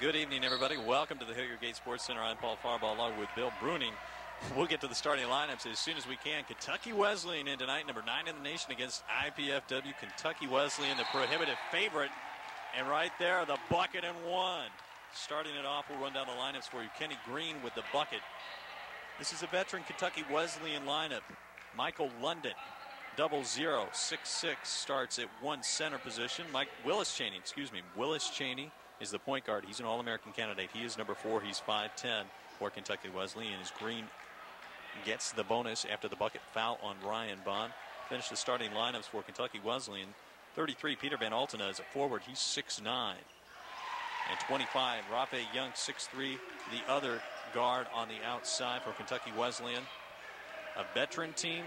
good evening, everybody. Welcome to the Hilliard Gate Sports Center. I'm Paul Farbaugh, along with Bill Bruning. We'll get to the starting lineups as soon as we can. Kentucky Wesleyan in tonight, number nine in the nation against IPFW. Kentucky Wesleyan, the prohibitive favorite. And right there, the bucket and one. Starting it off, we'll run down the lineups for you. Kenny Green with the bucket. This is a veteran Kentucky Wesleyan lineup. Michael London, double zero, six six, starts at one center position. Mike Willis Cheaney, excuse me, Willis Cheaney is the point guard. He's an All-American candidate. He is number four. He's 5'10 for Kentucky Wesleyan. As Green gets the bonus after the bucket foul on Ryan Bond. Finish the starting lineups for Kentucky Wesleyan. 33, Peter Van Altena is a forward. He's 6'9. And 25, Rafe Young, 6'3, the other guard on the outside for Kentucky Wesleyan. A veteran team,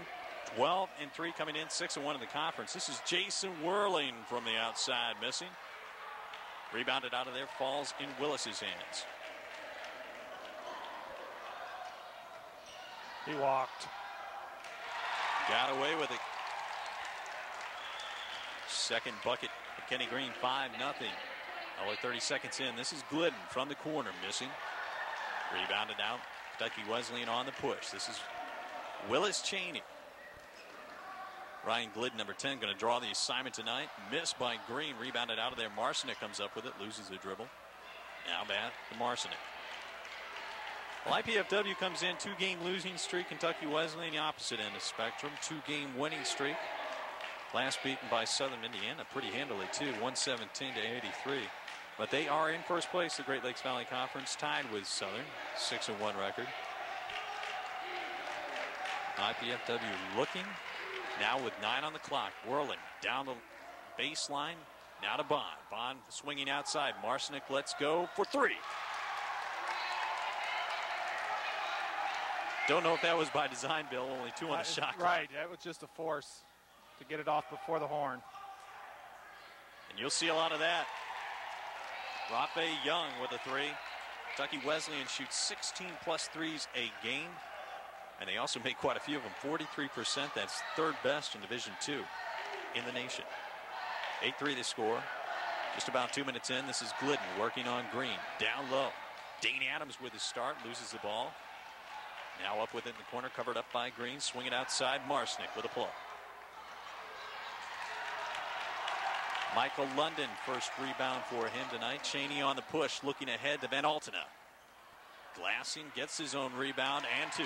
12 and 3 coming in, 6 and 1 in the conference. This is Jason Whirling from the outside missing. Rebounded out of there, falls in Willis's hands. He walked. Got away with it. Second bucket for Kenny Green, 5 nothing. Only 30 seconds in. This is Glidden from the corner, missing. Rebounded out. Kentucky Wesleyan on the push. This is Willis Cheaney. Ryan Glidden, number 10, going to draw the assignment tonight. Missed by Green. Rebounded out of there. Marcinick comes up with it. Loses the dribble. Now bad to Marcinick. Well, IPFW comes in two-game losing streak. Kentucky Wesleyan, the opposite end of spectrum. Two-game winning streak. Last beaten by Southern Indiana pretty handily, too. 117 to 83. But they are in first place, the Great Lakes Valley Conference, tied with Southern. 6 and 1 record. IPFW looking now with nine on the clock, whirling down the baseline. Now to Bond. Bond swinging outside. Marcinick lets go for three. Don't know if that was by design, Bill. Only two on the shot clock. Right, that was just a force to get it off before the horn. And you'll see a lot of that. Rafe Young with a three. Kentucky Wesleyan shoots 16 plus threes a game. And they also made quite a few of them. 43%. That's third best in Division Two in the nation. 8-3 the score. Just about two minutes in. This is Glidden working on Green. Down low. Dane Adams with his start. Loses the ball. Now up within the corner. Covered up by Green. Swing it outside. Marsnick with a pull. Michael London, first rebound for him tonight. Cheaney on the push, looking ahead to Van Altena. Glassing gets his own rebound and two.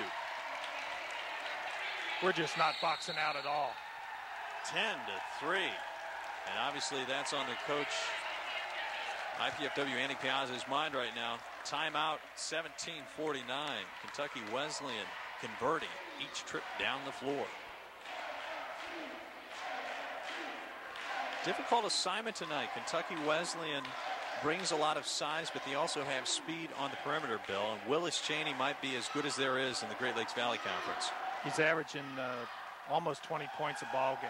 We're just not boxing out at all. 10 to 3. And obviously that's on the coach IPFW Andy Piazza's mind right now. Timeout 1749. Kentucky Wesleyan converting each trip down the floor. Difficult assignment tonight. Kentucky Wesleyan brings a lot of size, but they also have speed on the perimeter, Bill. And Willis Cheaney might be as good as there is in the Great Lakes Valley Conference. He's averaging uh, almost 20 points a ball game.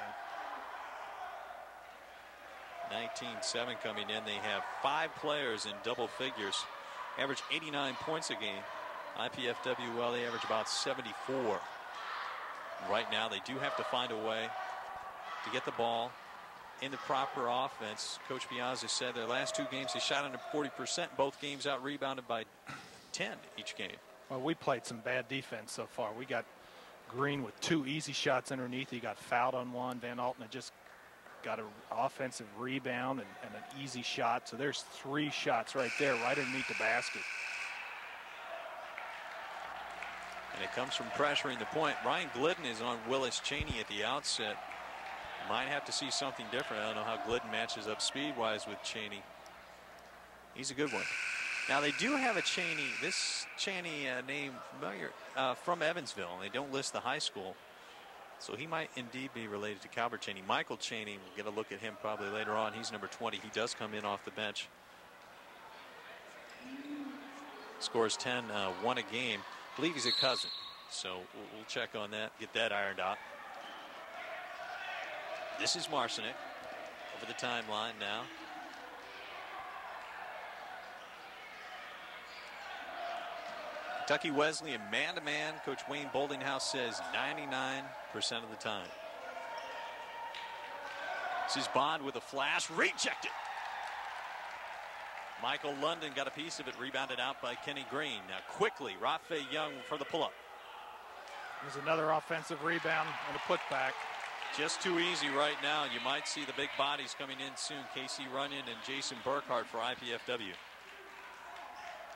19-7 coming in. They have five players in double figures. Average 89 points a game. IPFW, well, they average about 74. Right now, they do have to find a way to get the ball in the proper offense. Coach Piazza said their last two games they shot under 40%. Both games out rebounded by 10 each game. Well, we played some bad defense so far. We got Green with two easy shots underneath. He got fouled on one. Van Altena just got an offensive rebound and, and, an easy shot. So there's three shots right there, right underneath the basket. And it comes from pressuring the point. Ryan Glidden is on Willis Cheaney at the outset. Might have to see something different. I don't know how Glidden matches up speed-wise with Cheaney. He's a good one. Now they do have a Cheaney, this Cheaney uh, name familiar uh, from Evansville. and They don't list the high school. So he might indeed be related to Calbert Cheaney. Michael Cheaney, we'll get a look at him probably later on. He's number 20. He does come in off the bench. Scores 10, uh, one a game. I believe he's a cousin. So we'll, we'll check on that, get that ironed out. This is Marcinick over the timeline now. Kentucky Wesleyan man-to-man. Coach Wayne Boultinghouse says 99% of the time. This is Bond with a flash. Rejected. Michael London got a piece of it, rebounded out by Kenny Green. Now quickly, Rafe Young for the pull-up. There's another offensive rebound and a putback. Just too easy right now. You might see the big bodies coming in soon. Casey Runyon and Jason Burkhart for IPFW.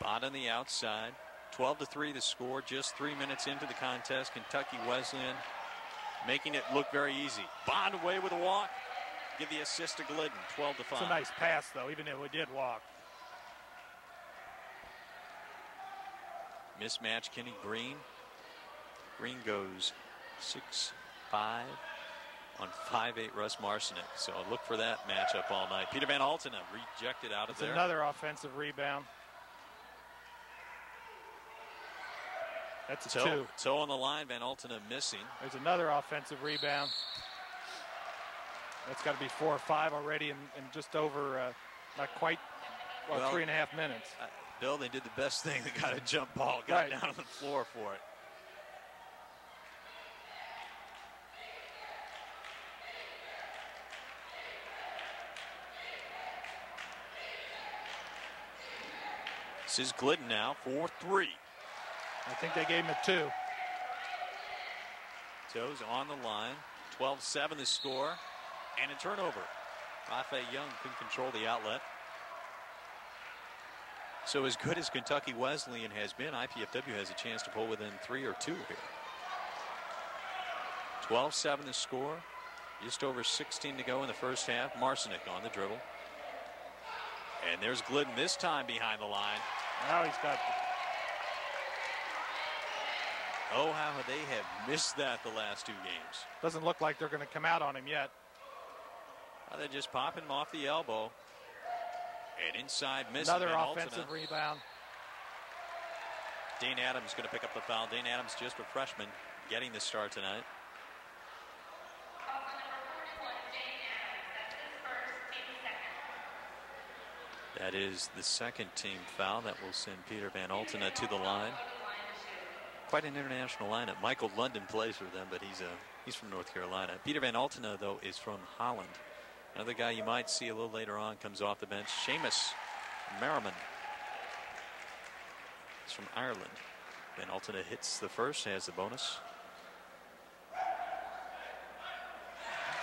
Bond on the outside. 12 to 3 the score. Just three minutes into the contest. Kentucky Wesleyan making it look very easy. Bond away with a walk. Give the assist to Glidden. 12 to 5. It's a nice pass, though, even if we did walk. Mismatch Kenny Green. Green goes 6 5 on 5-8 Russ Marcinek. So look for that matchup all night. Peter Van Altena rejected out of it's there. Another offensive rebound. That's a toe, two. Toe on the line, Van Altena missing. There's another offensive rebound. That's got to be four or five already in, in just over, uh, not quite, well, Well, three and a half minutes. Uh, Bill, they did the best thing. They got a jump ball, got Right. down on the floor for it. This is Glidden now, 4 3. I think they gave him a two. Toes on the line. 12 7 the score. And a turnover. Rafe Young couldn't control the outlet. So, as good as Kentucky Wesleyan has been, IPFW has a chance to pull within three or two here. 12 7 the score. Just over 16 to go in the first half. Marcinek on the dribble. And there's Glidden this time behind the line. Now he's got Oh, how they have missed that the last two games. doesn't look like they're going to come out on him yet. How they just popping him off the elbow. And inside miss. Another offensive rebound. Dane Adams going to pick up the foul. Dane Adams, just a freshman, getting the start tonight. That is the second team foul that will send Peter Van Altena to the line. Quite an international lineup. Michael London plays for them, but he's a he's from North Carolina. Peter Van Altena though is from Holland. Another guy you might see a little later on comes off the bench. Seamus Merriman. He's from Ireland. Van Altena hits the first, has the bonus.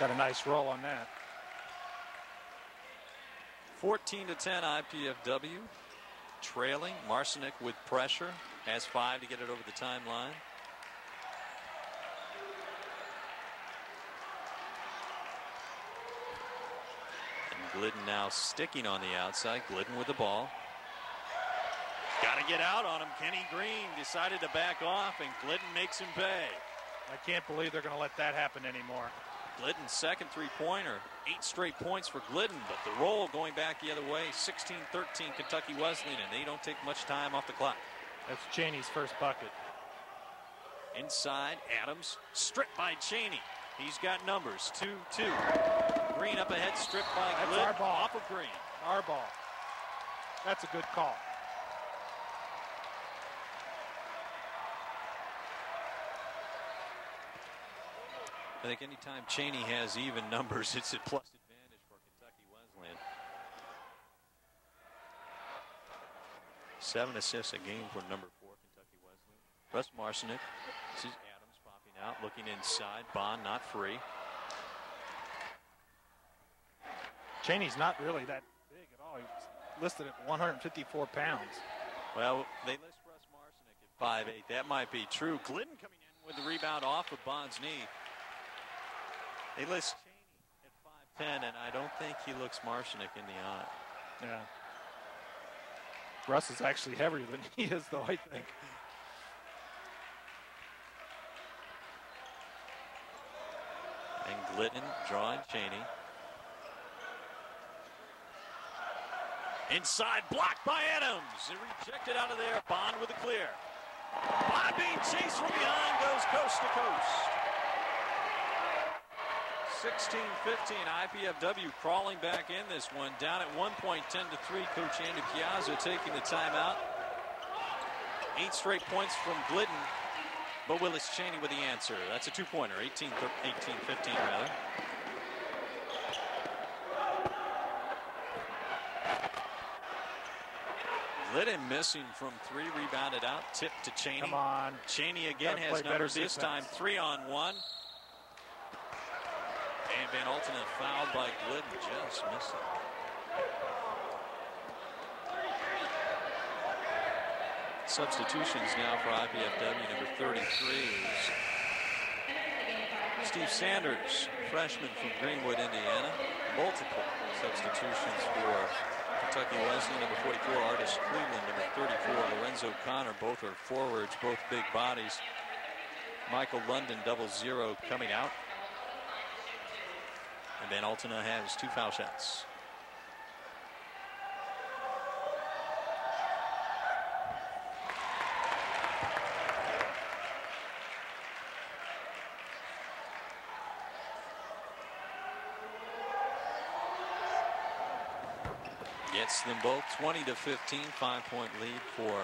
Got a nice roll on that. 14 to 10 IPFW. Trailing. Marcinek with pressure. Has five to get it over the timeline. And Glidden now sticking on the outside. Glidden with the ball. Got to get out on him. Kenny Green decided to back off, and Glidden makes him pay. I can't believe they're going to let that happen anymore. Glidden's second three-pointer. Eight straight points for Glidden, but the roll going back the other way. 16-13 Kentucky Wesleyan, and they don't take much time off the clock. That's Cheaney's first bucket. Inside, Adams stripped by Cheaney. He's got numbers, 2-2. Green up ahead, stripped by That's our ball. off of Green. Our ball. That's a good call. I think anytime Cheaney has even numbers, it's a plus advantage for Kentucky Wesleyan. Seven assists a game for number four, Kentucky Wesleyan. Russ Marcinek. This is Adams popping out, looking inside. Bond not free. Cheaney's not really that big at all. He's listed at 154 pounds. Well, they list Russ Marcinek at 5'8". That might be true. Glidden coming in with the rebound off of Bond's knee. They list Cheaney at 5'10", and I don't think he looks Marcinek in the eye. Yeah. Russ is actually heavier than he is, though, I think. And Glidden drawing Cheaney. Inside, blocked by Adams. And rejected out of there. Bond with the clear. Bond being chased from behind, goes coast to coast. 16-15, IPFW crawling back in this one. Down at one point, 10 to 3. Coach Andy Piazza taking the timeout. Eight straight points from Glidden. But Willis Cheaney with the answer. That's a two-pointer, 18, 18 15 rather. Glidden missing from three, rebounded out, tip to Cheaney. Come on. Cheaney again Gotta has numbers this time, three on one. By Glidden, just. Substitutions now for IPFW, number 33 is Steve Sanders, freshman from Greenwood, Indiana. Multiple substitutions for Kentucky Wesley, number 44, Artis Cleveland, number 34, Lorenzo Connor. Both are forwards, both big bodies. Michael London, double zero, coming out. Van Altena has two foul shots. Gets them both 20 to 15, five point lead for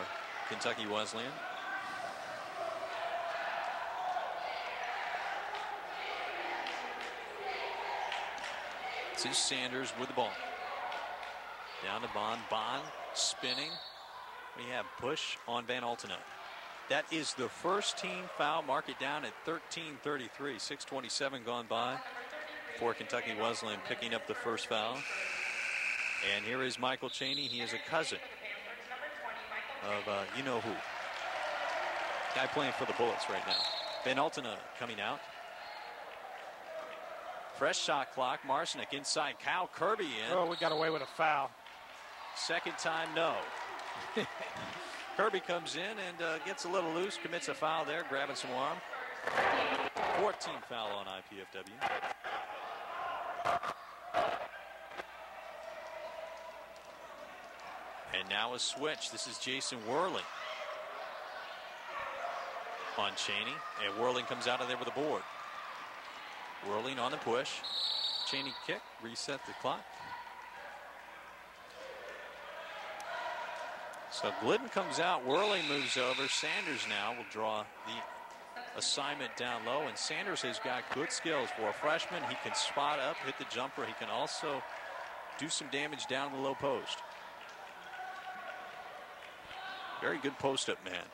Kentucky Wesleyan. Is Sanders with the ball. Down to Bond. Bond spinning. We have push on Van Altena. That is the first team foul. Mark it down at 13:33. 6:27 gone by for Kentucky Wesleyan picking up the first foul. And here is Michael Cheaney. He is a cousin of uh, you know who. Guy playing for the Bullets right now. Van Altena coming out. Fresh shot clock. Marcinek inside. Kyle Kirby in. Oh, we got away with a foul. Second time, no. Kirby comes in and uh, gets a little loose, commits a foul there, grabbing some arm. 14 foul on IPFW. And now a switch. This is Jason Whirling on Cheaney. And Whirling comes out of there with a board. Whirling on the push. Cheaney kick, reset the clock. So Glidden comes out, Whirling moves over. Sanders now will draw the assignment down low, and Sanders has got good skills for a freshman. He can spot up, hit the jumper. He can also do some damage down the low post. Very good post up man.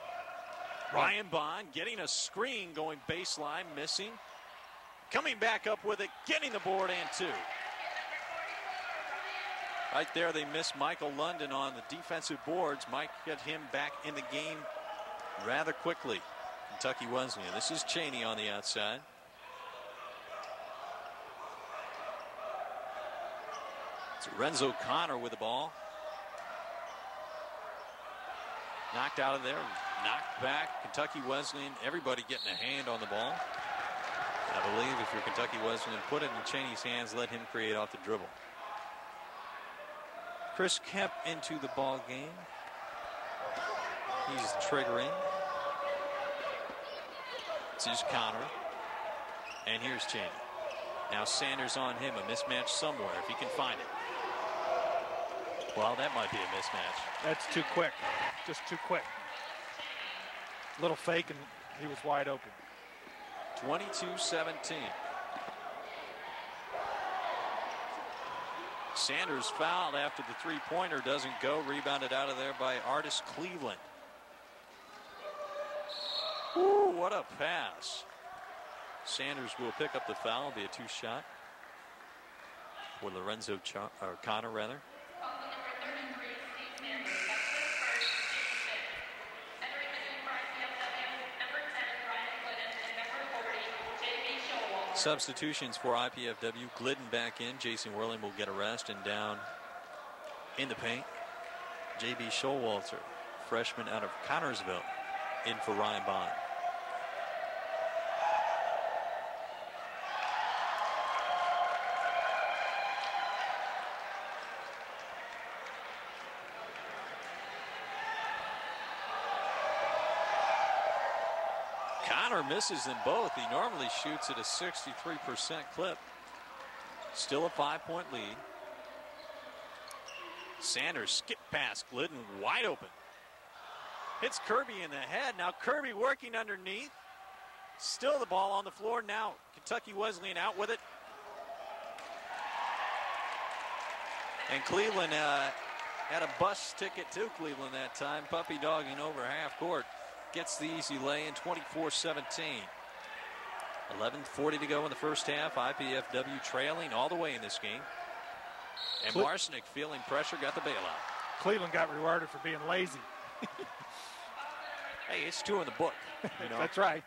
Ryan Bond getting a screen going baseline, missing. Coming back up with it, getting the board and two. Right there, they missed Michael London on the defensive boards. Mike get him back in the game rather quickly. Kentucky Wesleyan. This is Cheaney on the outside. It's Renzo Connor with the ball. Knocked out of there, knocked back. Kentucky Wesleyan, everybody getting a hand on the ball. I believe if you're Kentucky Wesleyan, put it in Cheaney's hands, let him create off the dribble. Chris Kemp into the ball game. He's triggering. This is Connor. And here's Cheaney. Now Sanders on him. A mismatch somewhere if he can find it. Well, that might be a mismatch. That's too quick. Just too quick. Little fake, and he was wide open. 22 17. Sanders fouled after the three pointer doesn't go. Rebounded out of there by Artis Cleveland. Ooh, what a pass. Sanders will pick up the foul. Be a two shot. For Lorenzo Ch- or Connor, rather. Substitutions for IPFW. Glidden back in. Jason Whirling will get a rest and down in the paint. JB Showalter, freshman out of Connersville, in for Ryan Bond. Misses them both. He normally shoots at a 63% clip. Still a five point lead. Sanders skip past Glidden wide open. Hits Kirby in the head. Now Kirby working underneath. Still the ball on the floor. Now Kentucky Wesleyan out with it. And Cleveland uh, had a bus ticket to Cleveland that time. Puppy dogging over half court. Gets the easy lay in 24-17. 11.40 to go in the first half. IPFW trailing all the way in this game. And Cle- Marcinick feeling pressure, got the bailout. Cleveland got rewarded for being lazy. Hey, it's two in the book. You know, That's right.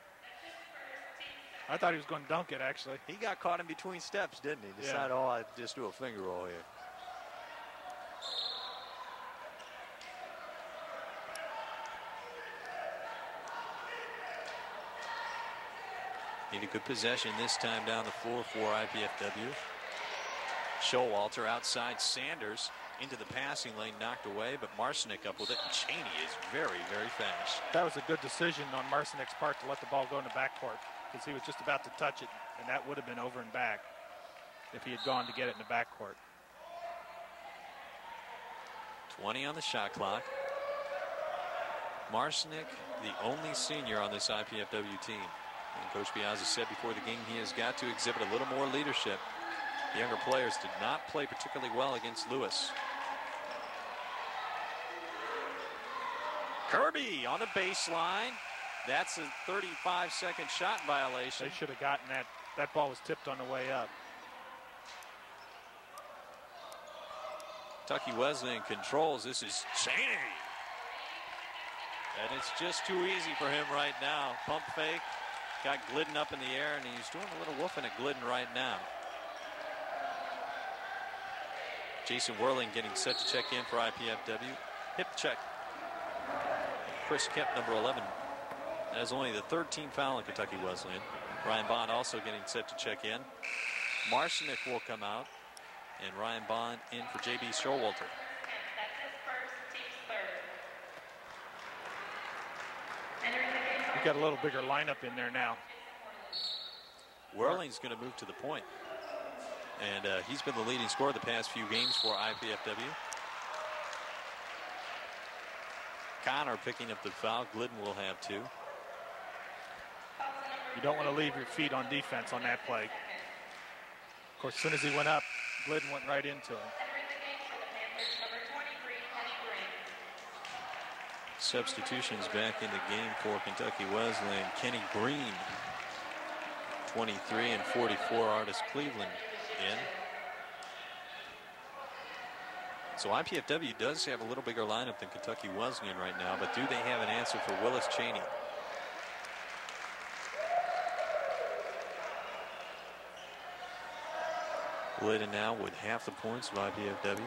I thought he was going to dunk it, actually. he got caught in between steps, didn't he? Yeah. Decided, oh, I just do a finger roll here. Need a good possession this time down the floor for IPFW. Showalter outside Sanders into the passing lane, knocked away, but Marcinick up with it. And Cheaney is very, very fast. That was a good decision on Marcinick's part to let the ball go in the backcourt because he was just about to touch it, and that would have been over and back if he had gone to get it in the backcourt. 20 on the shot clock. Marcinick, the only senior on this IPFW team. And Coach Piazza said before the game he has got to exhibit a little more leadership. The younger players did not play particularly well against Lewis. Kirby on the baseline. That's a 35 second shot violation. They should have gotten that. That ball was tipped on the way up. Kentucky Wesleyan controls. This is Cheaney. And it's just too easy for him right now. Pump fake. Got Glidden up in the air, and he's doing a little woofing at Glidden right now. Jason Whirling getting set to check in for IPFW. Hip check. Chris Kemp, number 11. That is only the third team foul in Kentucky Wesleyan. Ryan Bond also getting set to check in. Marcinick will come out, and Ryan Bond in for JB Showalter. That's his first, team's third. We got a little bigger lineup in there now. Whirling's going to move to the point. And uh, he's been the leading scorer the past few games for IPFW. Connor picking up the foul. Glidden will have two. You don't want to leave your feet on defense on that play. Of course, as soon as he went up, Glidden went right into him. Entering the game for the Panthers, number 23, Kenny Green. Substitutions back in the game for Kentucky Wesleyan. Kenny Green, 23 and 44. Artis Cleveland in. So IPFW does have a little bigger lineup than Kentucky Wesleyan right now, but do they have an answer for Willis Cheaney? Glidden now with half the points of IPFW.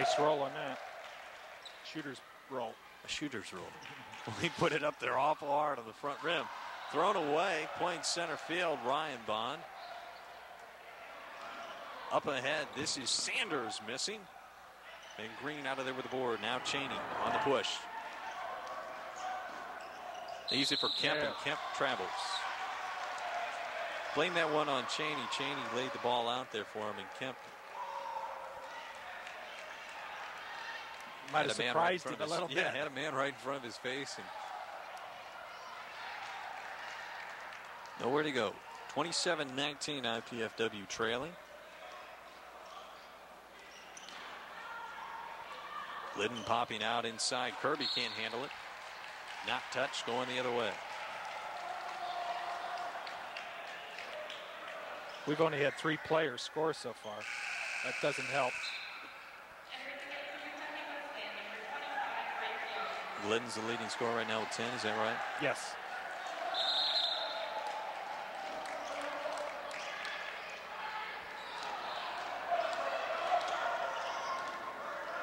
Nice roll on that. Shooter's roll. a shooter's roll. he put it up there awful hard on the front rim. Thrown away, playing center field, Ryan Bond. Up ahead, this is Sanders missing. And Green out of there with the board. Now Cheaney on the push. They use it for Kemp, and Yeah. Kemp travels. Blame that one on Cheaney. Cheaney laid the ball out there for him, and Kemp Might have right surprised front him a little yeah, bit. had a man right in front of his face and nowhere to go. 27-19 IPFW trailing. Glidden popping out inside. Kirby can't handle it. Not touched, going the other way. We've only had three players score so far. That doesn't help. Entering the game for Kentucky Wesleyan, number 25, Glidden's the leading scorer right now with 10. Is that right? Yes.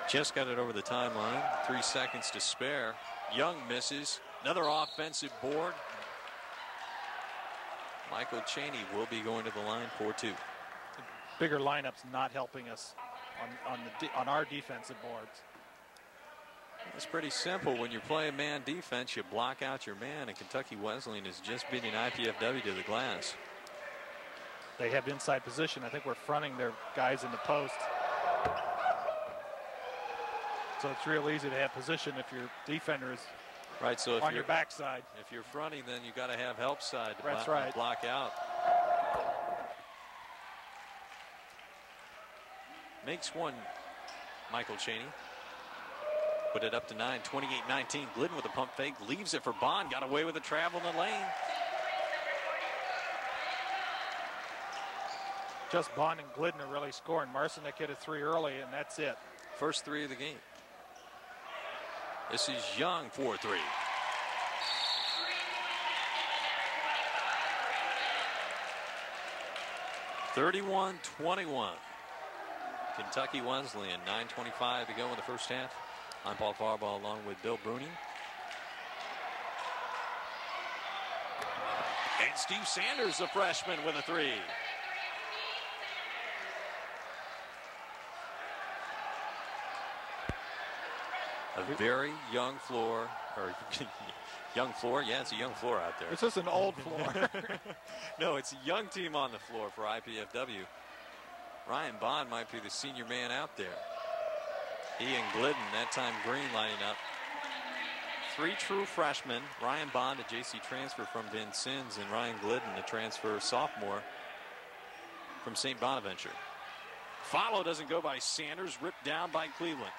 Just got it over the timeline. Three seconds to spare. Young misses. Another offensive board. Michael Cheaney will be going to the line for two. Bigger lineups not helping us on, on, the, on our defensive boards. It's pretty simple. When you're playing man defense, you block out your man, and Kentucky Wesleyan is just beating IPFW to the glass. They have inside position. I think we're fronting their guys in the post. So it's real easy to have position if your defender is Right, so if on you're your backside. if you're fronting, then you got to have help side to That's block, right. block out. makes one, Michael Cheaney. Put it up to nine, 28-19. Glidden with a pump fake, leaves it for Bond. Got away with the travel in the lane. Just Bond and Glidden are really scoring. Marcinek hit a three early, and that's it. First three of the game. This is Young 4-3. Thirty-one, twenty-one. Kentucky Wesleyan, 9.25 to go in the first half. I'm Paul Farbaugh along with Bill Bruning. And Steve Sanders, a freshman, with a three. A very young floor, or young floor. Yeah, it's a young floor out there. It's just an old floor. no, it's a young team on the floor for IPFW. Ryan Bond might be the senior man out there. He and Glidden, that time Green lining up. Three true freshmen. Ryan Bond, a JC transfer from Vincennes, and Ryan Glidden, a transfer sophomore from St. Bonaventure. Follow doesn't go by Sanders, ripped down by Cleveland.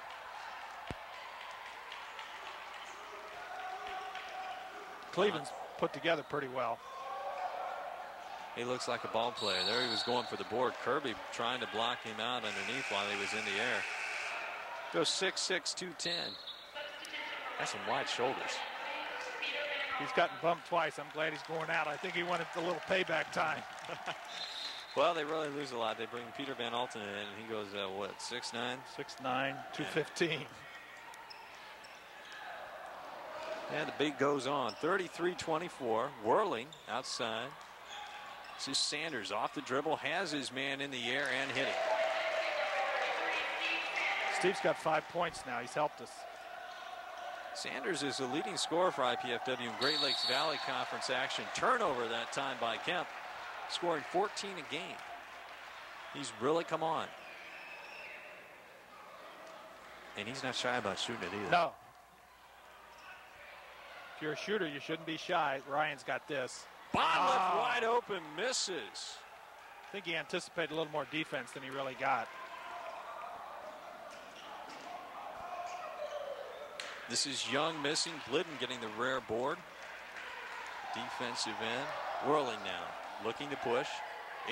Cleveland's put together pretty well. He looks like a ball player. There he was going for the board. Kirby trying to block him out underneath while he was in the air. Goes 6'6", 210. That's some wide shoulders. He's gotten bumped twice. I'm glad he's going out. I think he wanted a little payback time. well, they really lose a lot. They bring Peter Van Alten in, and he goes, uh, what, 6'9"? 6'9", 215. Yeah. And the beat goes on. 33-24. Whirling outside. This is Sanders off the dribble, has his man in the air and hitting. Steve's got five points now. He's helped us. Sanders is the leading scorer for IPFW in Great Lakes Valley Conference action. Turnover that time by Kemp, scoring 14 a game. He's really come on. And he's not shy about shooting it either. No. If you're a shooter, you shouldn't be shy. Ryan's got this. Bond left oh. wide open, misses. I think he anticipated a little more defense than he really got. This is Young missing, Glidden getting the rare board. Defensive end, whirling now, looking to push.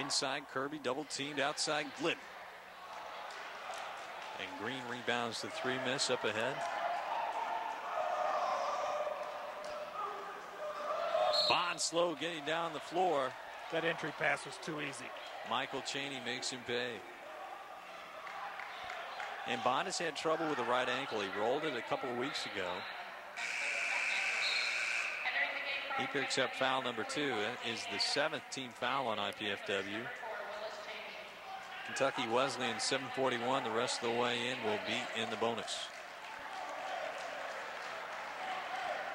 Inside Kirby, double teamed outside Glidden. And Green rebounds the three miss up ahead. Bond slow getting down the floor. That entry pass was too easy. Michael Cheaney makes him pay. And Bond has had trouble with the right ankle. He rolled it a couple of weeks ago. He picks up foul number two. It is the seventh team foul on IPFW. Kentucky Wesleyan 741. The rest of the way in will be in the bonus.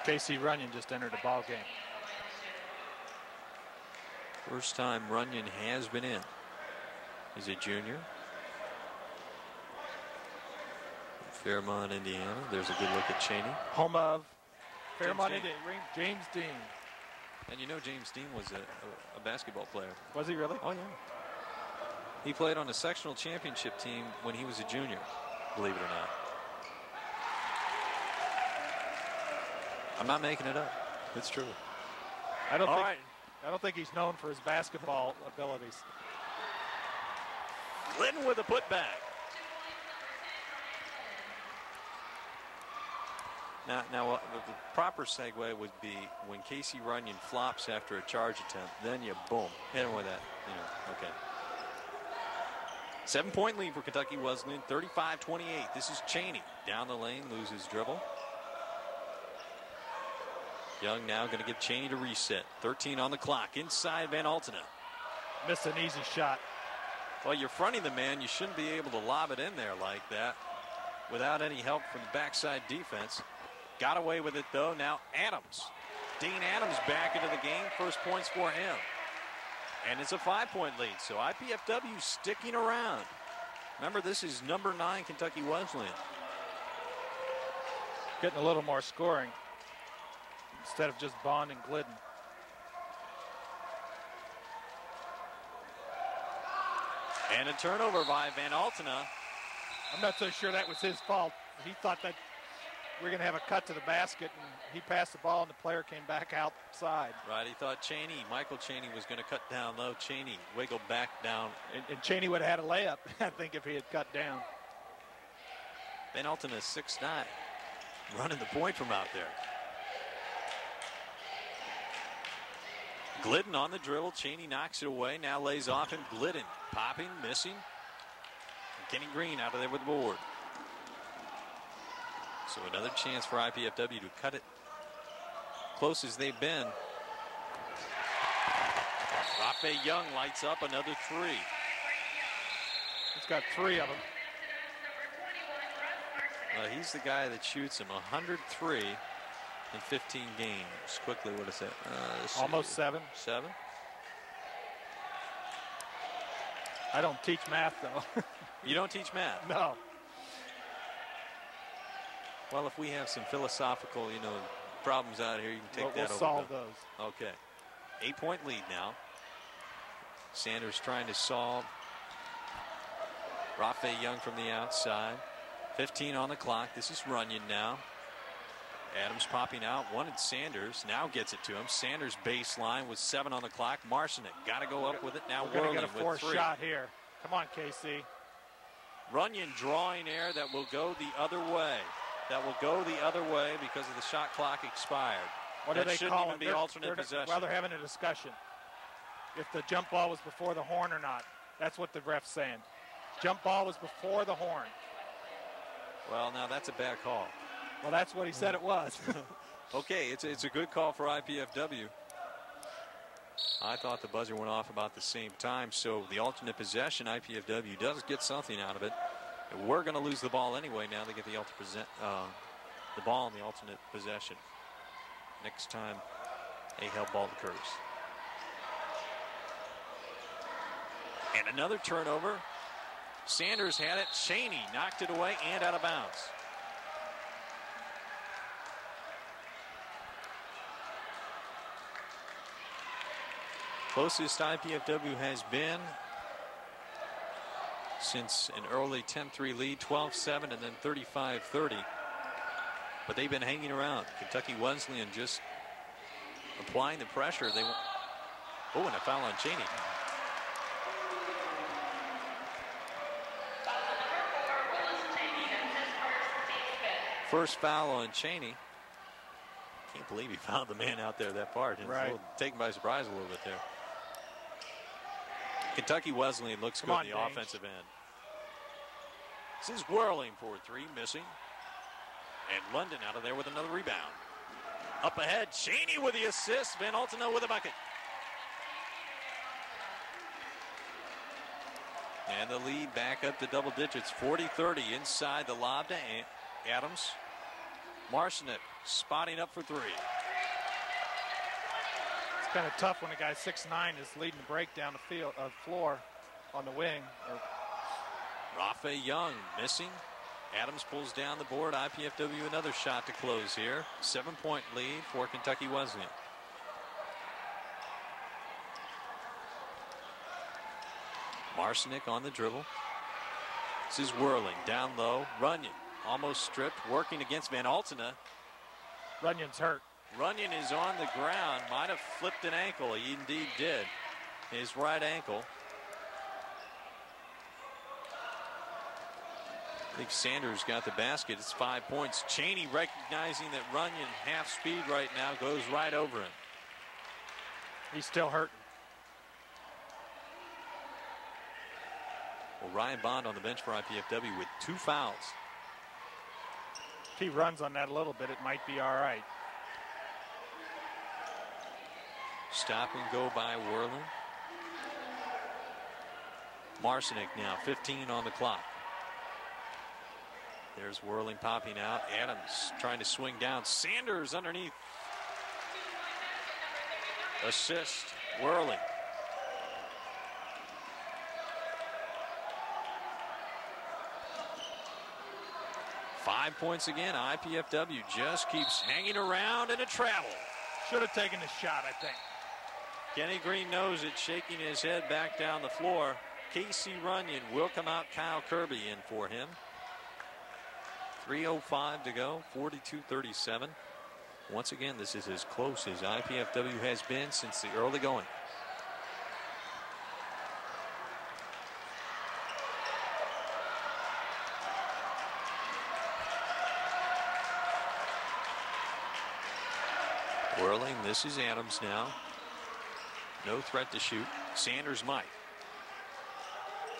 Casey Runyon just entered the ball game. First time Runyon has been in. He's a junior. Fairmount, Indiana. There's a good look at Cheaney. Home of Fairmount, Indiana. James Dean. And you know James Dean was a, a, a, basketball player. Was he really? Oh, yeah. He played on a sectional championship team when he was a junior, believe it or not. I'm not making it up. It's true. I don't All think right. I don't think he's known for his basketball abilities. Glidden with a putback. Now, now uh, the proper segue would be when Casey Runyon flops after a charge attempt, then you boom hit him with that. You know, okay. Seven point lead for Kentucky Wesleyan, 35-28. This is Cheaney down the lane, loses dribble. Young now going to give Cheaney to reset. 13 on the clock. Inside Van Altena. Missed an easy shot. Well, you're fronting the man. You shouldn't be able to lob it in there like that without any help from the backside defense. Got away with it, though. Now Adams. Dean Adams back into the game. First points for him. And it's a five-point lead, so IPFW sticking around. Remember, this is number nine Kentucky Wesleyan. Getting a little more scoring instead of just Bond and Glidden. And a turnover by Van Altena. I'm not so sure that was his fault. He thought that we are going to have a cut to the basket, and he passed the ball, and the player came back outside. Right, he thought Cheaney, Michael Cheaney, was going to cut down low. Cheaney wiggled back down. And, and Cheaney would have had a layup, I think, if he had cut down. Van Altena is 6'9", running the point from out there. Glidden on the dribble. Cheaney knocks it away. Now lays off and Glidden popping, missing. Kenny Green out of there with the board. So another chance for IPFW to cut it close as they've been. Rafe Young lights up another three. He's got three of them. Uh, he's the guy that shoots him 103 in 15 games. Quickly, what is that? Uh, Almost seven. Seven? I don't teach math, though. you don't teach math? No. Well, if we have some philosophical, you know, problems out here, you can take we'll, that we'll over. solve those. Okay. Eight point lead now. Sanders trying to solve. Rafe Young from the outside. 15 on the clock. This is Runyon now. Adams popping out, wanted Sanders, now gets it to him. Sanders baseline with seven on the clock. Marcinek got to go up with it. Now We're going to get a three. shot here. Come on, KC. Runyon drawing air that will go the other way. That will go the other way because of the shot clock expired. What that do they shouldn't call even it? be They're- alternate they're- possession. Well, they're having a discussion. If the jump ball was before the horn or not. That's what the ref's saying. Jump ball was before the horn. Well, now that's a bad call. Well, that's what he said it was. Okay, it's, it's a good call for IPFW. I thought the buzzer went off about the same time, so the alternate possession, IPFW does get something out of it. We're going to lose the ball anyway now they get the, present, uh, the ball in the alternate possession. Next time a held ball occurs. And another turnover. Sanders had it. Cheaney knocked it away and out of bounds. Closest IPFW has been since an early 10-3 lead, 12-7 and then 35-30. But they've been hanging around. Kentucky Wesleyan just applying the pressure. They Oh, and a foul on Cheaney. First foul on Cheaney. Can't believe he fouled the man out there that part. Right. taken by surprise a little bit there. Kentucky Wesleyan looks Come good on, the offensive end. This is whirling for three, missing. And London out of there with another rebound. Up ahead, Cheaney with the assist. Van Altena with a bucket. And the lead back up to double digits, 40-30 inside the lob to Adams. Marcinek spotting up for three. Kind of tough when a guy 6'9 is leading the break down the field, uh, floor on the wing. Or Rafe Young missing. Adams pulls down the board. IPFW another shot to close here. Seven point lead for Kentucky Wesleyan. Marcinek on the dribble. This is whirling down low. Runyon almost stripped, working against Van Altena. Runyon's hurt. Runyon is on the ground. Might have flipped an ankle. He indeed did. His right ankle. I think Sanders got the basket. It's five points. Cheaney recognizing that Runyon half speed right now goes right over him. He's still hurting. Well, Ryan Bond on the bench for IPFW with two fouls. If he runs on that a little bit, it might be all right. Stop and go by Whirling. Marcinek now, 15 on the clock. There's Whirling popping out. Adams trying to swing down. Sanders underneath. Assist. Whirling. Five points again. IPFW just keeps hanging around in a travel. Should have taken the shot, I think. Kenny Green knows it, shaking his head back down the floor. Casey Runyon will come out. Kyle Kirby in for him. 3.05 to go, 42 37. Once again, this is as close as IPFW has been since the early going. Whirling, this is Adams now. No threat to shoot. Sanders might.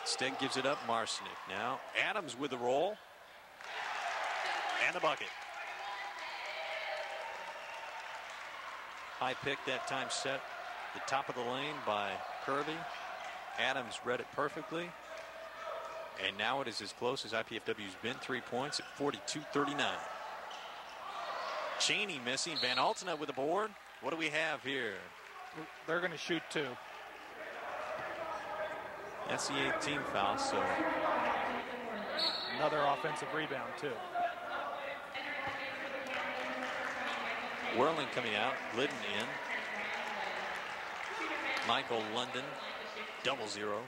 Instead gives it up Marcinick. Now Adams with the roll. And the bucket. High pick that time set. The top of the lane by Kirby. Adams read it perfectly. And now it is as close as IPFW's been three points at 42-39. Cheaney missing. Van Altena with the board. What do we have here? They're going to shoot two. That's the 18th foul, so Another offensive rebound, too. Whirling coming out, Glidden in. Michael London, double zero.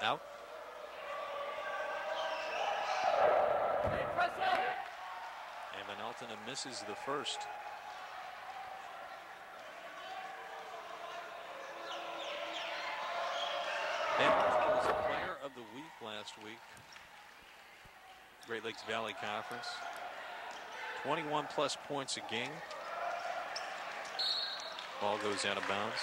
Out. And Van Altena misses the first. Van Altena was a player of week last week. Great Lakes Valley Conference. 21 plus points a game. Ball goes out of bounds.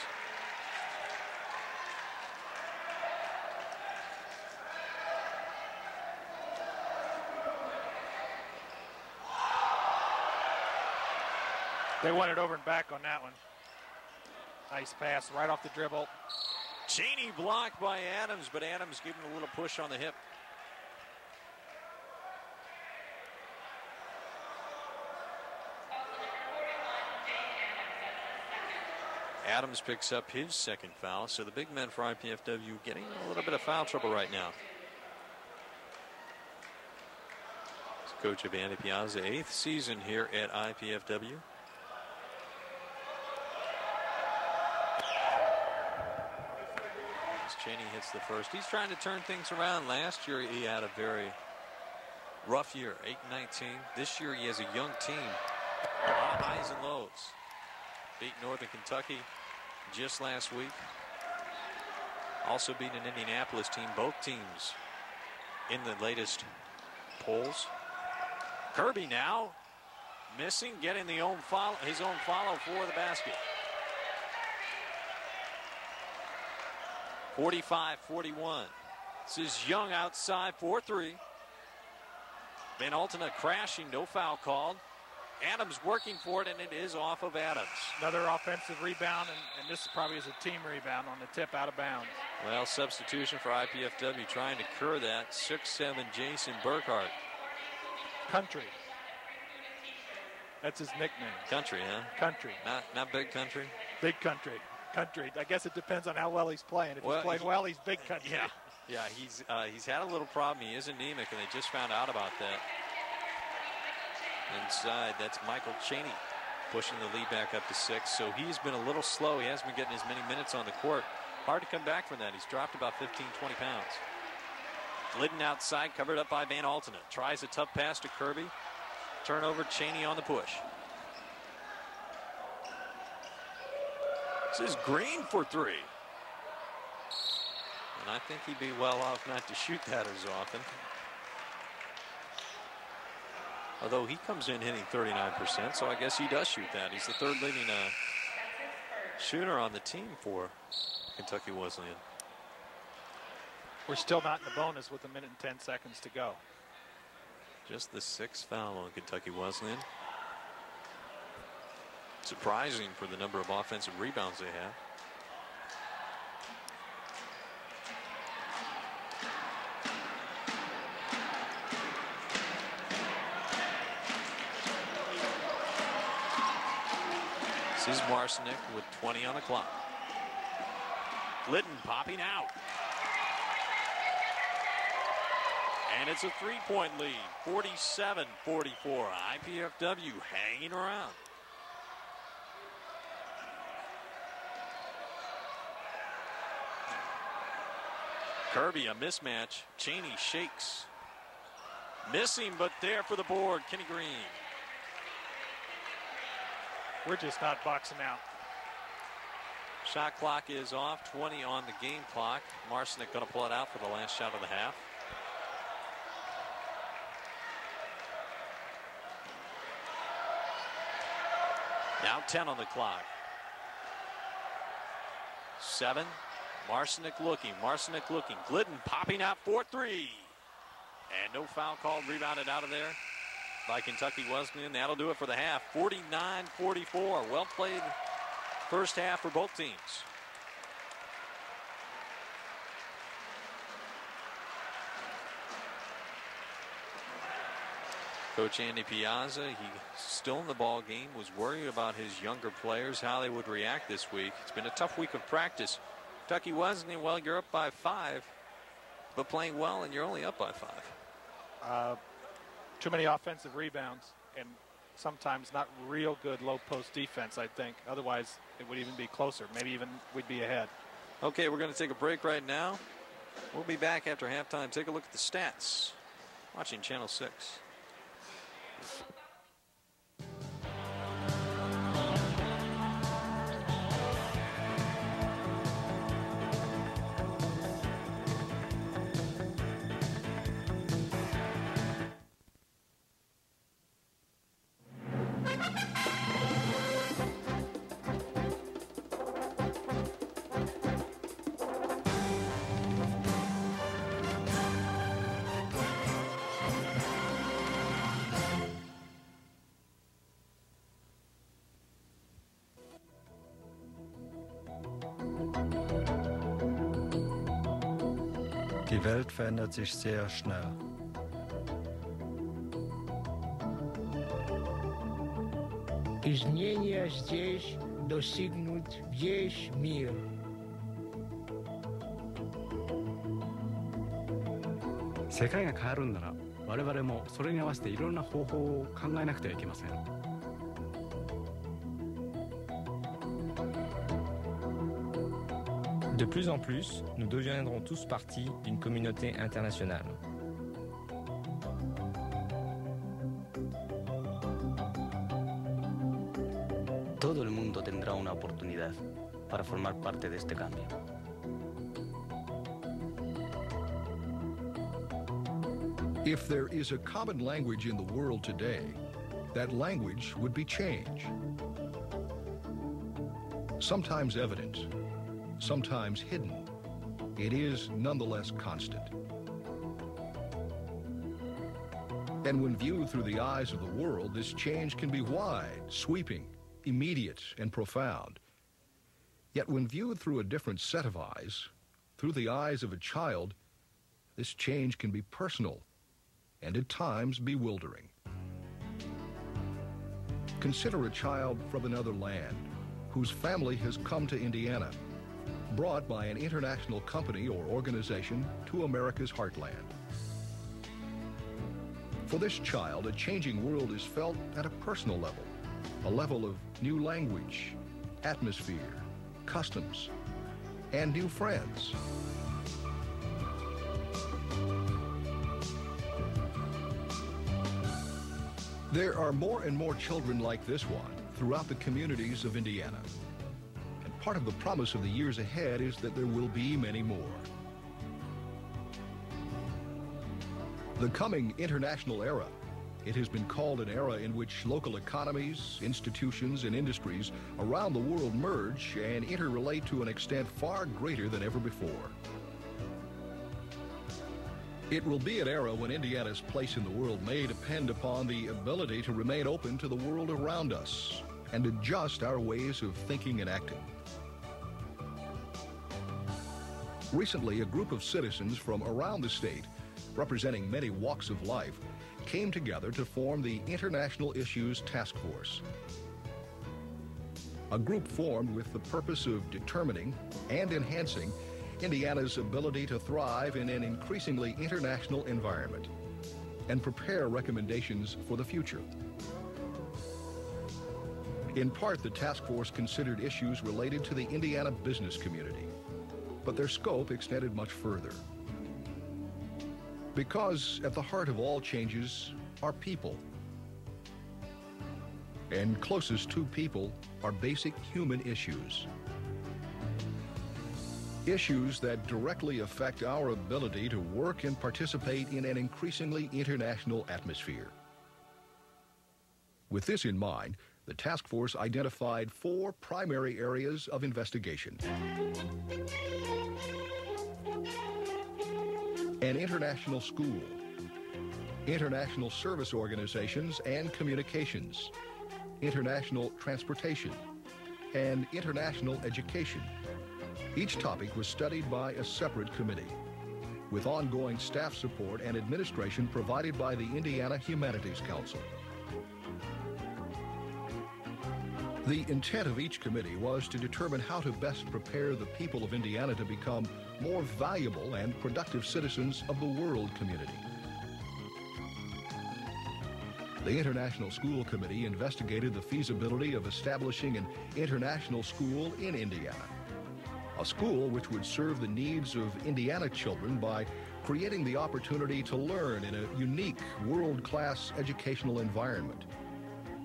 They it over and back on that one. Nice pass right off the dribble. Cheaney blocked by Adams, but Adams giving a little push on the hip. Adams picks up his second foul, so the big men for IPFW getting a little bit of foul trouble right now. Coach of Piazza, eighth season here at IPFW. Hits the first. He's trying to turn things around. Last year he had a very rough year, 8 19. This year he has a young team. A lot of highs and lows. Beat Northern Kentucky just last week. Also beat an Indianapolis team. Both teams in the latest polls. Kirby now missing, getting the own follow, his own follow for the basket. 45-41. This is Young outside 4-3. Van Altena crashing, no foul called. Adams working for it, and it is off of Adams. Another offensive rebound, and, and this probably is a team rebound on the tip out of bounds. Well, substitution for IPFW trying to cure that. 6-7 Jason Burkhart. Country. That's his nickname. Country, huh? Country. Not not big country. Big country. Country. I guess it depends on how well he's playing. If Well, he's playing he- well, he's big country. Yeah, yeah. He's uh, he's had a little problem. He is anemic, and they just found out about that. Inside, that's Michael Cheaney pushing the lead back up to six. So he's been a little slow. He hasn't been getting as many minutes on the court. Hard to come back from that. He's dropped about 15, 20 pounds. Glidden outside, covered up by Van Altena. Tries a tough pass to Kirby. Turnover, Cheaney on the push. This is Green for three. And I think he'd be well off not to shoot that as often. Although he comes in hitting 39%, so I guess he does shoot that. He's the third leading uh, shooter on the team for Kentucky Wesleyan. We're still not in the bonus with a minute and 10 seconds to go. Just the sixth foul on Kentucky Wesleyan. Surprising for the number of offensive rebounds they have. This is Marcinick with 20 on the clock. Glidden popping out. And it's a three-point lead, 47-44. IPFW hanging around. Kirby, a mismatch. Cheaney shakes. Missing, but there for the board, Kenny Green. We're just not boxing out. Shot clock is off, 20 on the game clock. Marcinick going to pull it out for the last shot of the half. Now 10 on the clock. Seven. Marcinick looking. Marcinick looking. Glidden popping out 4 3. And no foul called. Rebounded out of there by Kentucky Wesleyan. That'll do it for the half. 49 44. Well played first half for both teams. Coach Andy Piazza, he still in the ball game, was worried about his younger players, how they would react this week. It's been a tough week of practice. Kentucky Wesleyan, well, you're up by five, but playing well, and you're only up by five. Uh, too many offensive rebounds, and sometimes not real good low post defense, I think. Otherwise, it would even be closer. Maybe even we'd be ahead. Okay, we're going to take a break right now. We'll be back after halftime. Take a look at the stats. Watching Channel 6. Die Welt verändert sich sehr schnell. Изменения здесь достигнут весь мир. 世界が変わるんなら我々もそれに合わせていろんな方法を考えなくてはいけません De plus en plus, nous deviendrons tous partie d'une communauté internationale. Todo el mundo tendrá una oportunidad para formar parte de este cambio. If there is a common language in the world today, that language would be change. Sometimes evident, sometimes hidden, it is nonetheless constant. And when viewed through the eyes of the world, this change can be wide, sweeping, immediate, and profound. Yet when viewed through a different set of eyes, through the eyes of a child, this change can be personal and at times bewildering. Consider a child from another land whose family has come to Indiana, brought by an international company or organization to America's heartland. For this child, a changing world is felt at a personal level, a level of new language, atmosphere, customs, and new friends. There are more and more children like this one throughout the communities of Indiana. Part of the promise of the years ahead is that there will be many more. The coming international era. It has been called an era in which local economies, institutions, and industries around the world merge and interrelate to an extent far greater than ever before. It will be an era when Indiana's place in the world may depend upon the ability to remain open to the world around us and adjust our ways of thinking and acting. Recently, a group of citizens from around the state, representing many walks of life, came together to form the International Issues Task Force. A group formed with the purpose of determining and enhancing Indiana's ability to thrive in an increasingly international environment and prepare recommendations for the future. In part, the task force considered issues related to the Indiana business community, but their scope extended much further. Because at the heart of all changes are people. And closest to people are basic human issues. Issues that directly affect our ability to work and participate in an increasingly international atmosphere. With this in mind, the task force identified four primary areas of investigation. An international school, international service organizations and communications, international transportation, and international education. Each topic was studied by a separate committee, with ongoing staff support and administration provided by the Indiana Humanities Council. The intent of each committee was to determine how to best prepare the people of Indiana to become more valuable and productive citizens of the world community. The International School Committee investigated the feasibility of establishing an international school in Indiana. A school which would serve the needs of Indiana children by creating the opportunity to learn in a unique world-class educational environment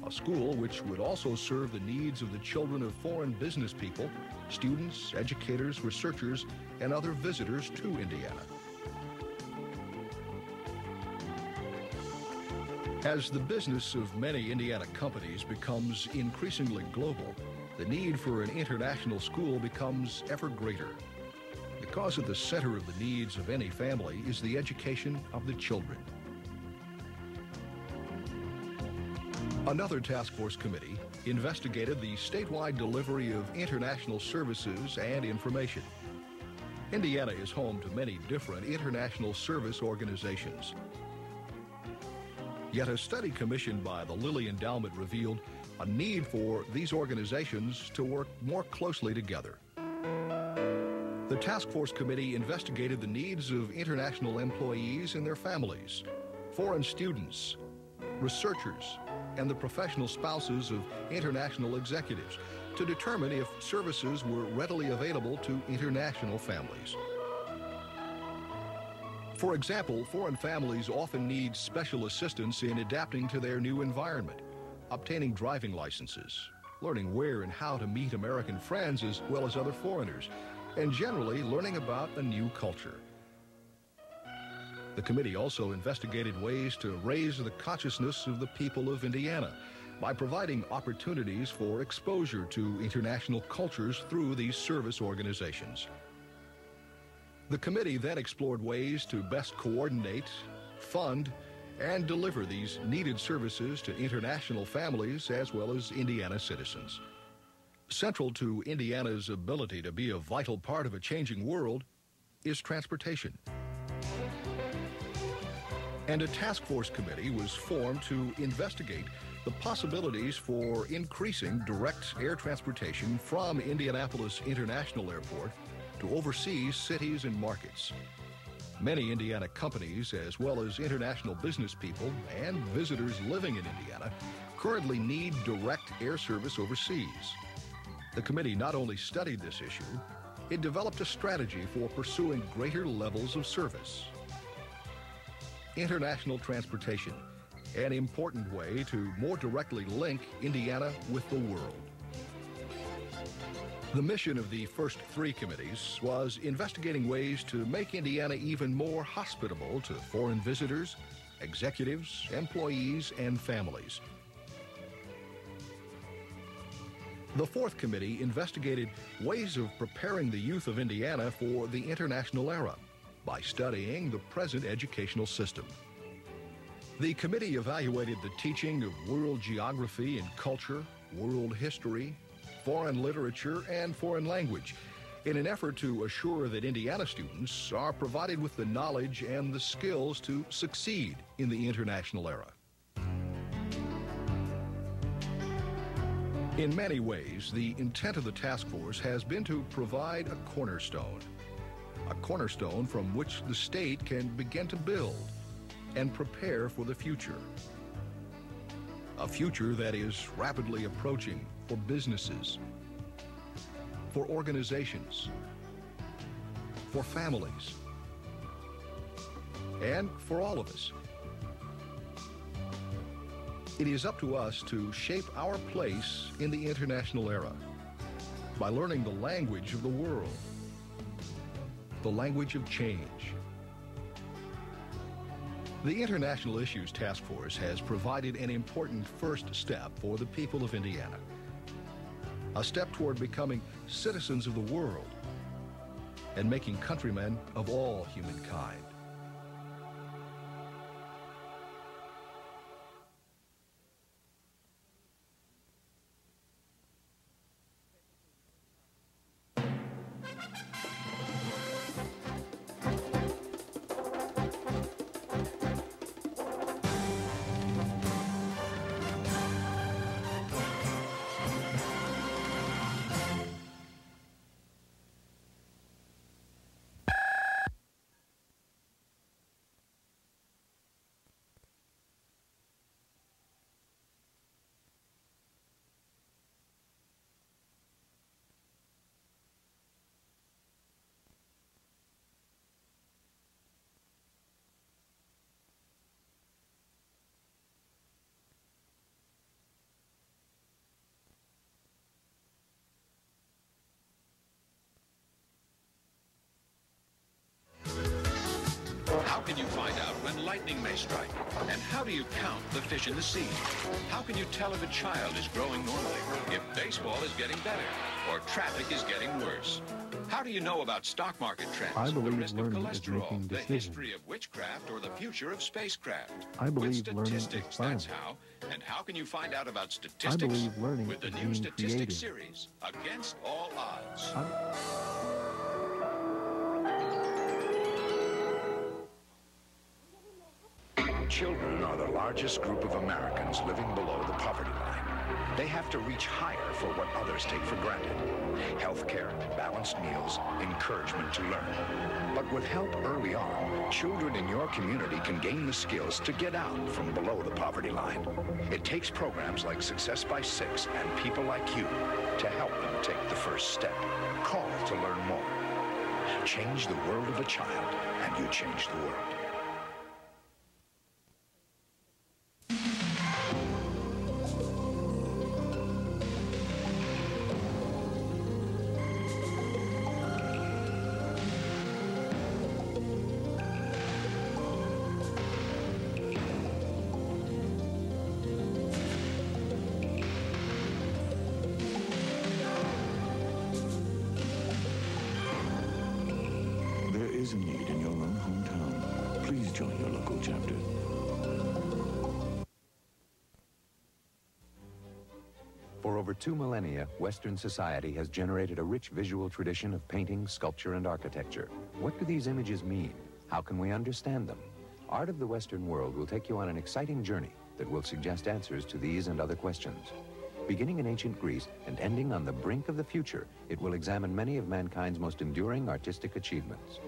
a school which would also serve the needs of the children of foreign business people, students, educators, researchers, and other visitors to Indiana. As the business of many Indiana companies becomes increasingly global, the need for an international school becomes ever greater. Because at the center of the needs of any family is the education of the children. Another task force committee investigated the statewide delivery of international services and information. Indiana is home to many different international service organizations. Yet a study commissioned by the Lilly Endowment revealed a need for these organizations to work more closely together. The task force committee investigated the needs of international employees and their families, foreign students, researchers, and the professional spouses of international executives to determine if services were readily available to international families. For example, foreign families often need special assistance in adapting to their new environment, obtaining driving licenses, learning where and how to meet American friends as well as other foreigners, and generally learning about a new culture. The committee also investigated ways to raise the consciousness of the people of Indiana by providing opportunities for exposure to international cultures through these service organizations. The committee then explored ways to best coordinate, fund, and deliver these needed services to international families as well as Indiana citizens. Central to Indiana's ability to be a vital part of a changing world is transportation and a task force committee was formed to investigate the possibilities for increasing direct air transportation from Indianapolis International Airport to overseas cities and markets. Many Indiana companies, as well as international business people and visitors living in Indiana, currently need direct air service overseas. The committee not only studied this issue, it developed a strategy for pursuing greater levels of service international transportation, an important way to more directly link Indiana with the world. The mission of the first three committees was investigating ways to make Indiana even more hospitable to foreign visitors, executives, employees, and families. The fourth committee investigated ways of preparing the youth of Indiana for the international era by studying the present educational system. The committee evaluated the teaching of world geography and culture, world history, foreign literature, and foreign language in an effort to assure that Indiana students are provided with the knowledge and the skills to succeed in the international era. In many ways, the intent of the task force has been to provide a cornerstone, a cornerstone from which the state can begin to build and prepare for the future. A future that is rapidly approaching for businesses, for organizations, for families, and for all of us. It is up to us to shape our place in the international era by learning the language of the world, the language of change. The International Issues Task Force has provided an important first step for the people of Indiana. A step toward becoming citizens of the world and making countrymen of all humankind. Lightning may strike? And how do you count the fish in the sea? How can you tell if a child is growing normally, if baseball is getting better, or traffic is getting worse? How do you know about stock market trends, I the believe risk of learning is cholesterol, making the decisions. history of witchcraft, or the future of spacecraft? I believe With learning is statistics, fun. that's how. And how can you find out about I statistics? believe learning With the new Statistics series, Against All Odds. Children are the largest group of Americans living below the poverty line. They have to reach higher for what others take for granted. Health care, balanced meals, encouragement to learn. But with help early on, children in your community can gain the skills to get out from below the poverty line. It takes programs like Success by Six and people like you to help them take the first step. Call to learn more. Change the world of a child, and you change the world. Two millennia, Western society has generated a rich visual tradition of painting, sculpture, and architecture. What do these images mean? How can we understand them? Art of the Western world will take you on an exciting journey that will suggest answers to these and other questions. Beginning in ancient Greece and ending on the brink of the future, it will examine many of mankind's most enduring artistic achievements.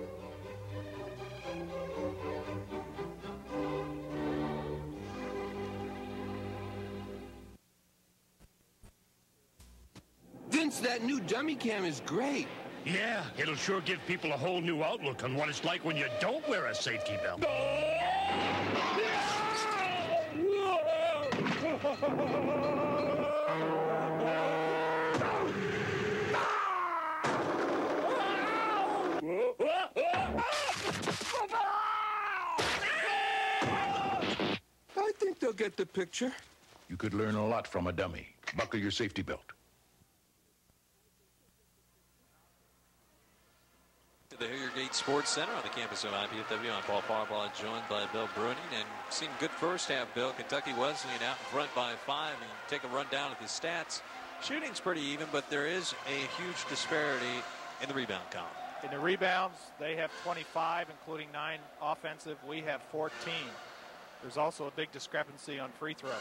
New dummy cam is great. Yeah, it'll sure give people a whole new outlook on what it's like when you don't wear a safety belt. I think they'll get the picture. You could learn a lot from a dummy. Buckle your safety belt. To the Hilliard Gates Sports Center on the campus of IPFW. I'm Paul Farbaugh, joined by Bill Bruning. And seen good first half, Bill. Kentucky Wesleyan out in front by five. And take a run down at the stats. Shooting's pretty even, but there is a huge disparity in the rebound column. In the rebounds, they have 25, including nine offensive. We have 14. There's also a big discrepancy on free throws.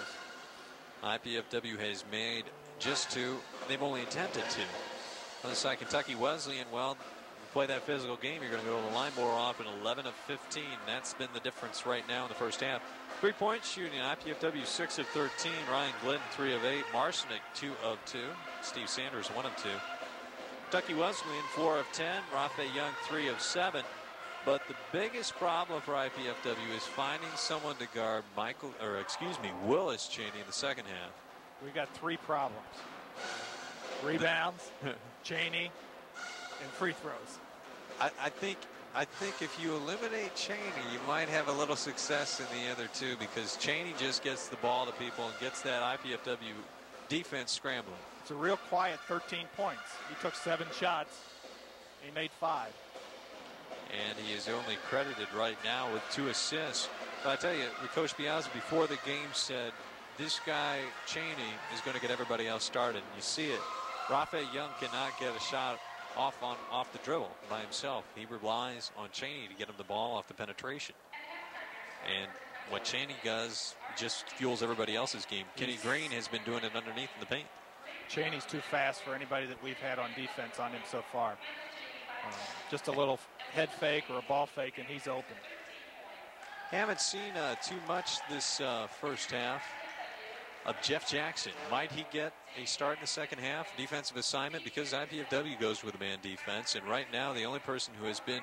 IPFW has made just two. They've only attempted two. On the side, Kentucky Wesleyan, well, play that physical game, you're going to go to the line more often, 11 of 15. That's been the difference right now in the first half. Three point shooting, IPFW 6 of 13. Ryan Glidden 3 of 8. Marcinick 2 of 2. Steve Sanders 1 of 2. Kentucky Wesleyan 4 of 10. Rafe Young 3 of 7. But the biggest problem for IPFW is finding someone to guard Michael, or excuse me, Willis Cheaney in the second half. We got three problems: rebounds, Cheaney, and free throws. I, I think I think if you eliminate Cheaney, you might have a little success in the other two because Cheaney just gets the ball to people and gets that IPFW defense scrambling. It's a real quiet 13 points. He took seven shots. He made five. And he is only credited right now with two assists. But I tell you, Coach Piazza before the game said, this guy, Cheaney, is going to get everybody else started. And you see it. Rafael Young cannot get a shot off on off the dribble by himself. He relies on Cheaney to get him the ball off the penetration. And what Cheaney does just fuels everybody else's game. Kenny Green has been doing it underneath in the paint. Cheaney's too fast for anybody that we've had on defense on him so far. Uh, just a little head fake or a ball fake, and he's open. Haven't seen uh, too much this uh, first half of Jeff Jackson. Might he get a start in the second half? Defensive assignment because IPFW goes with a man defense, and right now the only person who has been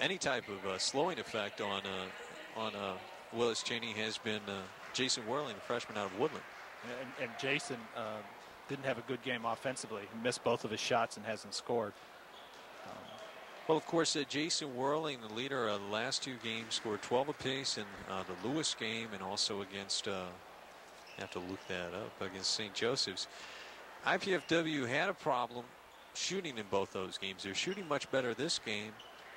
any type of uh, slowing effect on uh, on uh, Willis Cheaney has been uh, Jason Whirling, the freshman out of Woodland. And, and Jason uh, didn't have a good game offensively. He missed both of his shots and hasn't scored. Well, of course, uh, Jason Whirling, the leader of the last two games, scored 12 apiece in uh, the Lewis game and also against, uh, have to look that up, against St. Joseph's. IPFW had a problem shooting in both those games. They're shooting much better this game,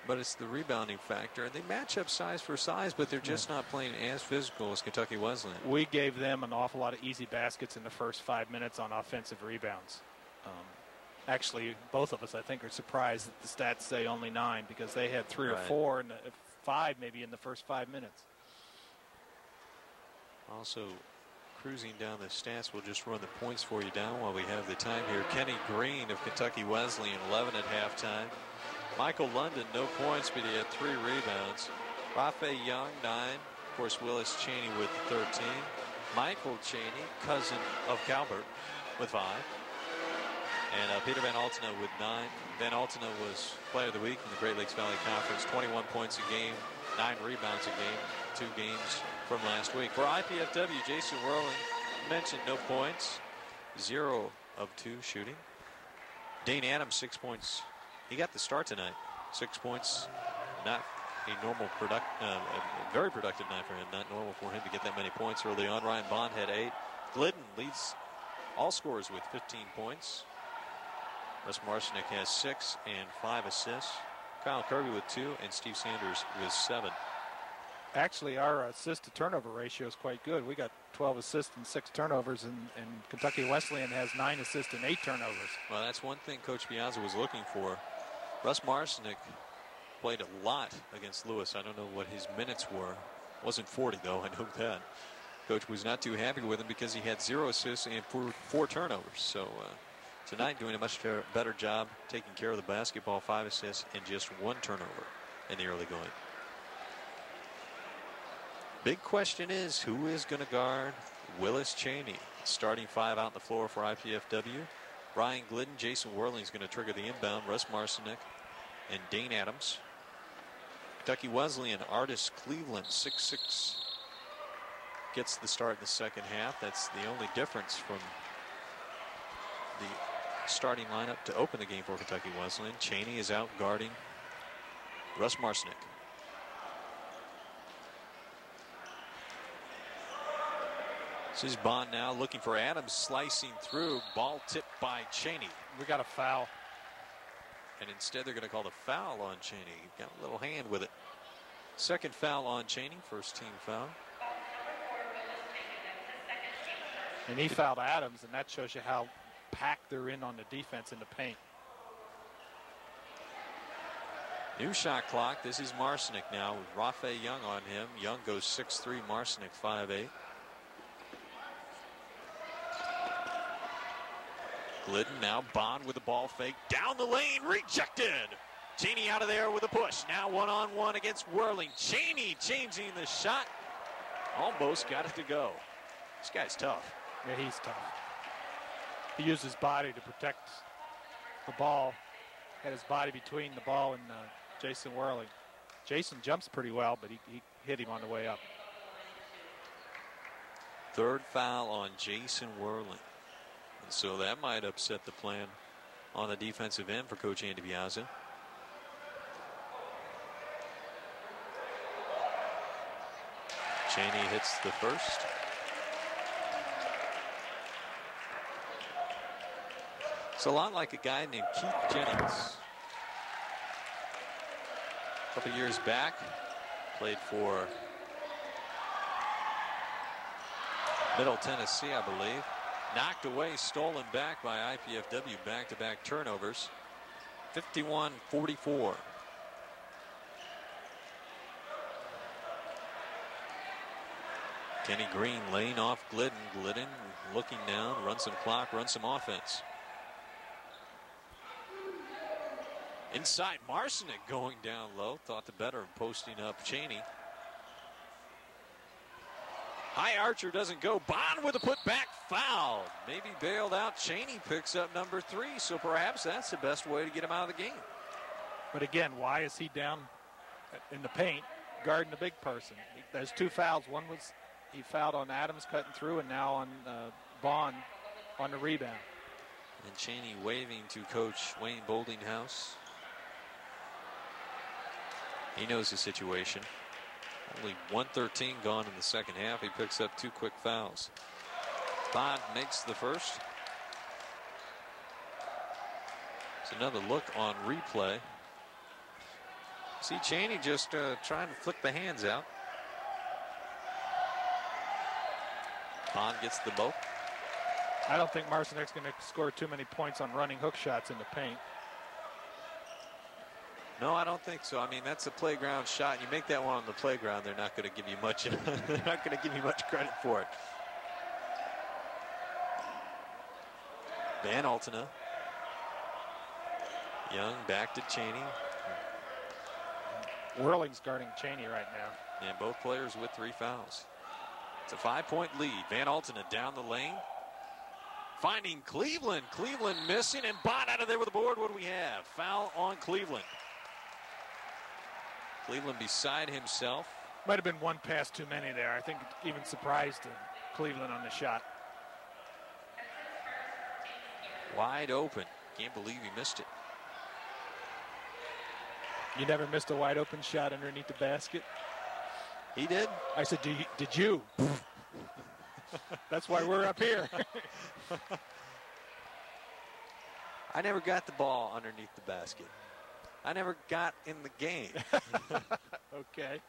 but it's the rebounding factor. And they match up size for size, but they're just yeah. not playing as physical as Kentucky Wesleyan. We gave them an awful lot of easy baskets in the first five minutes on offensive rebounds. Um, actually, both of us, I think, are surprised that the stats say only nine because they had three right. or four and five maybe in the first five minutes. Also, cruising down the stats, we'll just run the points for you down while we have the time here. Kenny Green of Kentucky Wesleyan, 11 at halftime. Michael London, no points, but he had three rebounds. Rafe Young, nine. Of course, Willis Cheaney with 13. Michael Cheaney, cousin of Calbert, with five. And uh, Peter Van Altena with nine. Van Altena was player of the week in the Great Lakes Valley Conference. 21 points a game, nine rebounds a game, two games from last week. For IPFW, Jason Whirling mentioned no points, zero of two shooting. Dane Adams, six points. He got the start tonight. Six points, not a normal product, uh, a very productive night for him. Not normal for him to get that many points early on. Ryan Bond had eight. Glidden leads all scorers with 15 points. Russ Marcinek has six and five assists. Kyle Kirby with two, and Steve Sanders with seven. Actually, our assist to turnover ratio is quite good. We got 12 assists and six turnovers, and, and Kentucky Wesleyan has nine assists and eight turnovers. Well, that's one thing Coach Piazza was looking for. Russ Marcinek played a lot against Lewis. I don't know what his minutes were. Wasn't 40 though. I know that. Coach was not too happy with him because he had zero assists and four, four turnovers. So. Uh, Tonight doing a much better job taking care of the basketball, five assists and just one turnover in the early going. Big question is who is going to guard Willis Cheaney? Starting five out on the floor for IPFW. Ryan Glidden, Jason Whirling is going to trigger the inbound. Russ Marcinek and Dane Adams. Kentucky Wesleyan, Artis Cleveland, 6'6", gets the start in the second half. That's the only difference from the starting lineup to open the game for Kentucky Wesleyan. Cheaney is out guarding Russ Marcinek. This is Bond now looking for Adams slicing through. Ball tipped by Cheaney. We got a foul. And instead they're going to call the foul on Cheaney. Got a little hand with it. Second foul on Cheaney. First team foul. And he fouled Adams, and that shows you how packed they're in on the defense in the paint. New shot clock. This is Marcinek now with Rafe Young on him. Young goes six three. 6'3, Marcinek 5'8. Glidden now Bond with the ball fake down the lane, rejected. Cheaney out of there with a push. Now one on one against Whirling. Cheaney changing the shot. Almost got it to go. This guy's tough. Yeah, he's tough he used his body to protect the ball. Had his body between the ball and uh, Jason Whirling. Jason jumps pretty well, but he, he hit him on the way up. Third foul on Jason Whirling. So that might upset the plan on the defensive end for Coach Andy Piazza. Cheaney hits the first. It's a lot like a guy named Keith Jennings. A couple years back, played for Middle Tennessee, I believe. Knocked away, stolen back by IPFW, back-to-back turnovers. 51-44. Kenny Green laying off Glidden. Glidden looking down, run some clock, run some offense. Inside Marcinek going down low. Thought the better of posting up Cheaney. High Archer doesn't go. Bond with a putback foul. Maybe bailed out. Cheaney picks up number three, so perhaps that's the best way to get him out of the game. But again, why is he down in the paint guarding the big person? There's two fouls. One was he fouled on Adams cutting through, and now on uh, Bond on the rebound. And Cheaney waving to Coach Wayne Boultinghouse. He knows the situation. Only 113 gone in the second half. He picks up two quick fouls. Bond makes the first. It's another look on replay. See Cheaney just uh, trying to flick the hands out. Bond gets the bow. I don't think Marcinek's going to score too many points on running hook shots in the paint. No, I don't think so. I mean, that's a playground shot. You make that one on the playground, they're not going to give you much. they're not going to give you much credit for it. Van Altena. Young back to Cheaney. Whirling's guarding Cheaney right now. And both players with three fouls. It's a five-point lead. Van Altena down the lane. Finding Cleveland. Cleveland missing and Bond out of there with the board. What do we have? Foul on Cleveland. Cleveland beside himself. Might have been one pass too many there. I think it even surprised Cleveland on the shot. Wide open. Can't believe he missed it. You never missed a wide open shot underneath the basket? He did. I said, you, did you? That's why we're up here. I never got the ball underneath the basket. I never got in the game. okay.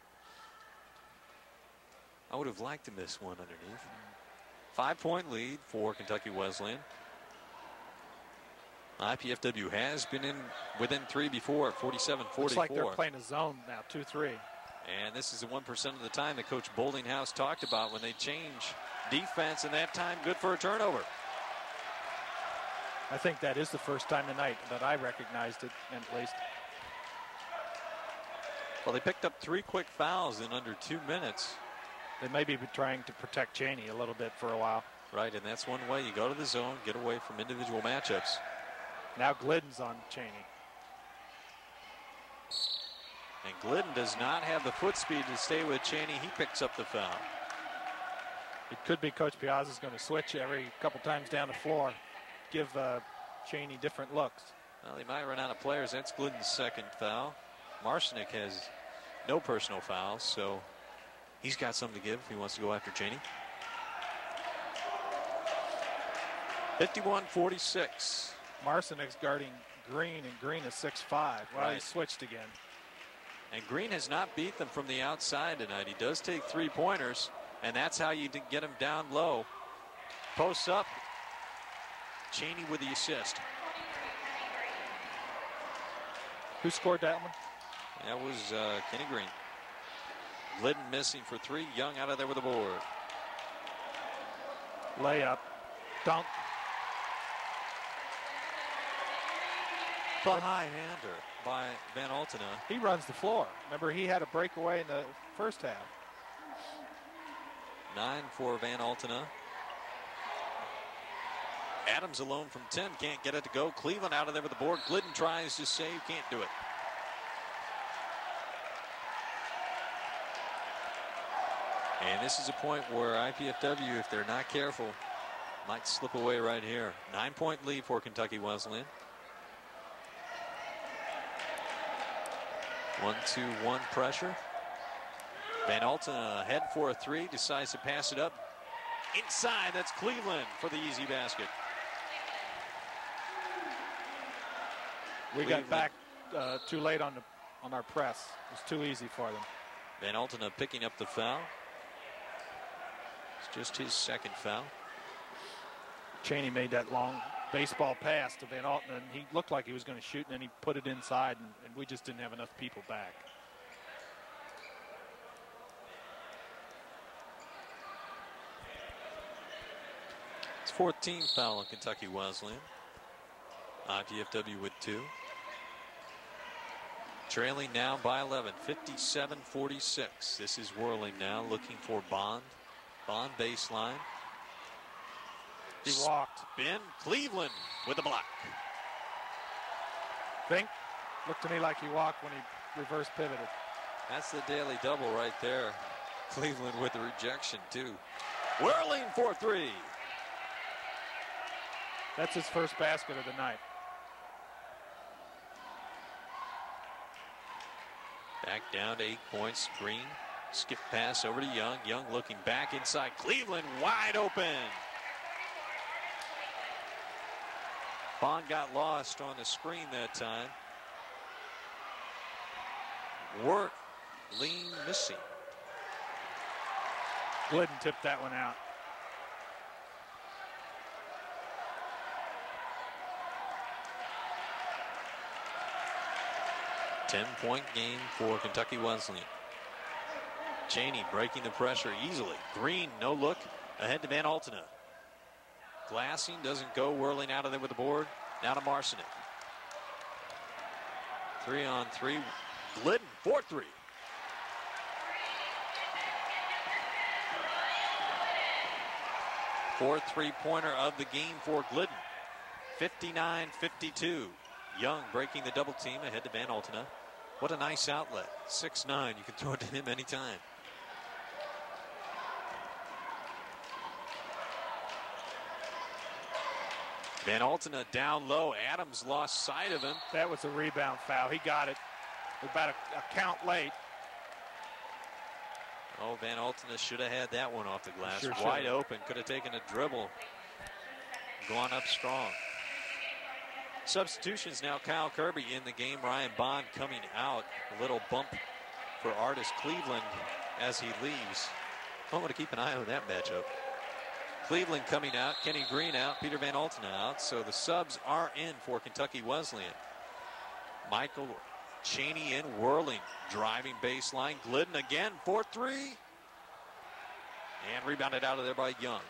I would have liked to miss one underneath. Five point lead for Kentucky Wesleyan. IPFW has been in within three before at 47 44. Looks like they're playing a zone now, 2 3. And this is the 1% of the time that Coach Boultinghouse talked about when they change defense, and that time good for a turnover. I think that is the first time tonight that I recognized it, at least. Well, they picked up three quick fouls in under two minutes. They may be trying to protect Cheaney a little bit for a while. Right, and that's one way you go to the zone, get away from individual matchups. Now Glidden's on Cheaney. And Glidden does not have the foot speed to stay with Cheaney. He picks up the foul. It could be Coach Piazza's going to switch every couple times down the floor, give uh, Cheaney different looks. Well, he might run out of players. That's Glidden's second foul. Marcinek has no personal fouls, so he's got something to give if he wants to go after Cheaney. 51-46. Marcinek's guarding Green, and Green is 6'5". Well, right. he switched again. And Green has not beat them from the outside tonight. He does take three-pointers, and that's how you get him down low. Posts up. Cheaney with the assist. Who scored that one? That was uh, Kenny Green. Glidden missing for three. Young out of there with a the board. Layup. Dunk. High hander by Van Altena. He runs the floor. Remember, he had a breakaway in the first half. Nine for Van Altena. Adams alone from 10. Can't get it to go. Cleveland out of there with the board. Glidden tries to save. Can't do it. And this is a point where IPFW, if they're not careful, might slip away right here. Nine point lead for Kentucky Wesleyan. One, two, one pressure. Van Alten ahead for a three, decides to pass it up. Inside, that's Cleveland for the easy basket. We got back uh, too late on the on our press. It was too easy for them. Van Altena picking up the foul. Just his second foul. Cheaney made that long baseball pass to Van Altena, and he looked like he was going to shoot, and then he put it inside, and, and we just didn't have enough people back. It's 14th foul on Kentucky Wesleyan. IPFW with two. Trailing now by 11, 57-46. This is Whirling now, looking for Bond. Bond baseline. He walked. Ben Cleveland with the block. Think looked to me like he walked when he reverse pivoted. That's the daily double right there. Cleveland with the rejection too. Whirling for three. That's his first basket of the night. Back down to eight points. Green. Skip pass over to Young. Young looking back inside. Cleveland wide open. Bond got lost on the screen that time. Work. Lean missing. Glidden tipped that one out. Ten-point game for Kentucky Wesleyan. Cheaney breaking the pressure easily. Green, no look. Ahead to Van Altena. Glassing doesn't go, whirling out of there with the board. Now to Marcinick. Three on three. Glidden, 4 3. Fourth three pointer of the game for Glidden. 59 52. Young breaking the double team ahead to Van Altena. What a nice outlet. 6 9. You can throw it to him anytime. Van Altena down low. Adams lost sight of him. That was a rebound foul. He got it about a, a count late. Oh, Van Altena should have had that one off the glass. Sure Wide should've. open. Could have taken a dribble. Gone up strong. Substitutions now. Kyle Kirby in the game. Ryan Bond coming out. A little bump for Artis Cleveland as he leaves. Oh, I want to keep an eye on that matchup. Cleveland coming out, Kenny Green out, Peter Van Altena out. So the subs are in for Kentucky Wesleyan. Michael Cheaney in whirling, driving baseline. Glidden again, 4 3. And rebounded out of there by Young.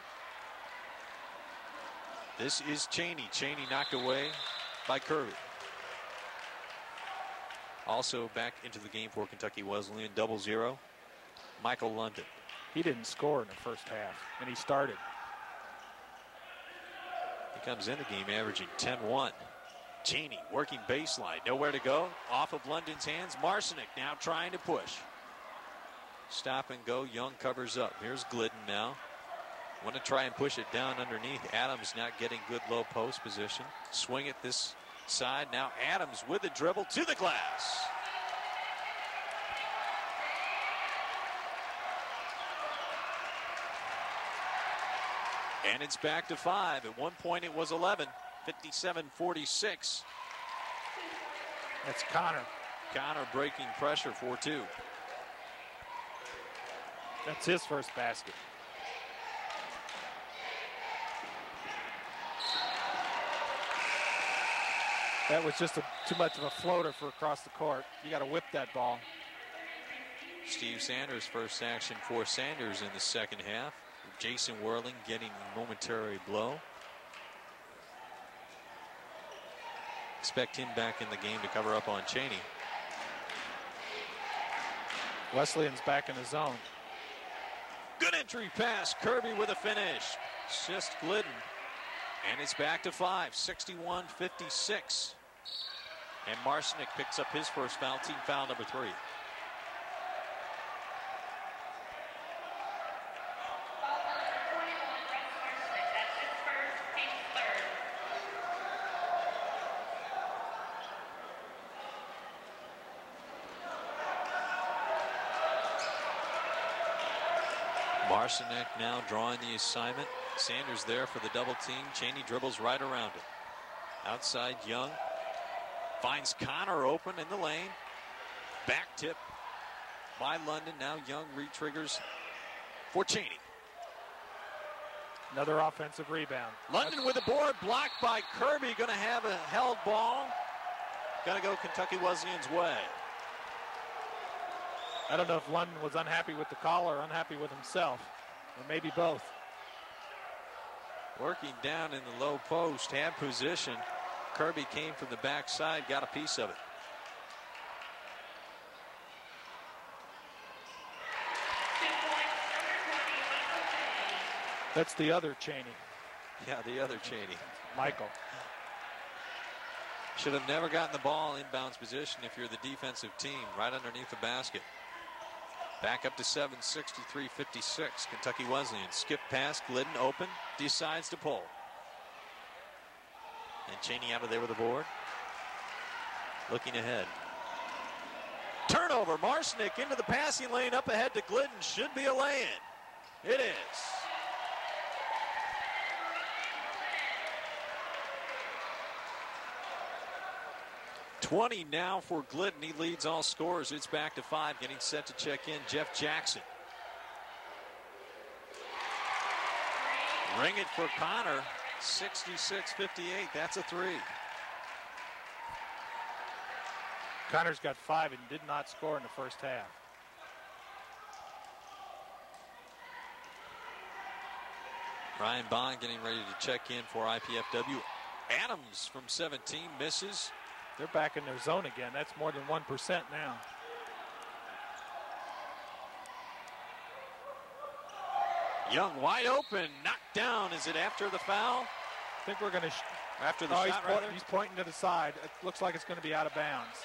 This is Cheaney. Cheaney knocked away by Kirby. Also back into the game for Kentucky Wesleyan, double zero. Michael London. He didn't score in the first half, and he started. Comes in the game averaging 10-1. Cheaney working baseline, nowhere to go. Off of London's hands. Marcinick now trying to push. Stop and go. Young covers up. Here's Glidden now. Want to try and push it down underneath. Adams not getting good low post position. Swing it this side. Now Adams with the dribble to the glass. And it's back to five. At one point it was 11. 57-46. That's Connor. Connor breaking pressure for two. That's his first basket. That was just a, too much of a floater for across the court. You got to whip that ball. Steve Sanders first action for Sanders in the second half. Jason Whirling getting a momentary blow. Expect him back in the game to cover up on Cheaney. Wesleyan's back in the zone. Good entry pass. Kirby with a finish. It's just Glidden. And it's back to five. 61 56. And Marcinick picks up his first foul, team foul number three. Now drawing the assignment. Sanders there for the double team. Cheaney dribbles right around it. Outside Young finds Connor open in the lane. Back tip by London. Now Young retriggers for Cheaney. Another offensive rebound. London with the board blocked by Kirby. Going to have a held ball. Going to go Kentucky Wesleyan's way. I don't know if London was unhappy with the call or unhappy with himself, or maybe both. Working down in the low post, hand position. Kirby came from the backside, got a piece of it. That's the other Cheaney. Yeah, the other Cheaney. Michael. Should have never gotten the ball inbounds position if you're the defensive team, right underneath the basket. Back up to 7, 63 56. Kentucky Wesleyan. Skip pass, Glidden open, decides to pull. And Cheaney out of there with the board. Looking ahead. Turnover. Marcinek into the passing lane up ahead to Glidden. Should be a lay in. It is. Twenty now for Glidden. He leads all scorers. It's back to five. Getting set to check in. Jeff Jackson. Ring it for Connor. 66-58. That's a three. Connor's got five and did not score in the first half. Ryan Bond getting ready to check in for IPFW. Adams from 17 misses. They're back in their zone again. That's more than 1% now. Young wide open, knocked down. Is it after the foul? I think we're going to. after the oh, shot, he's, rather? he's pointing to the side. It looks like it's going to be out of bounds.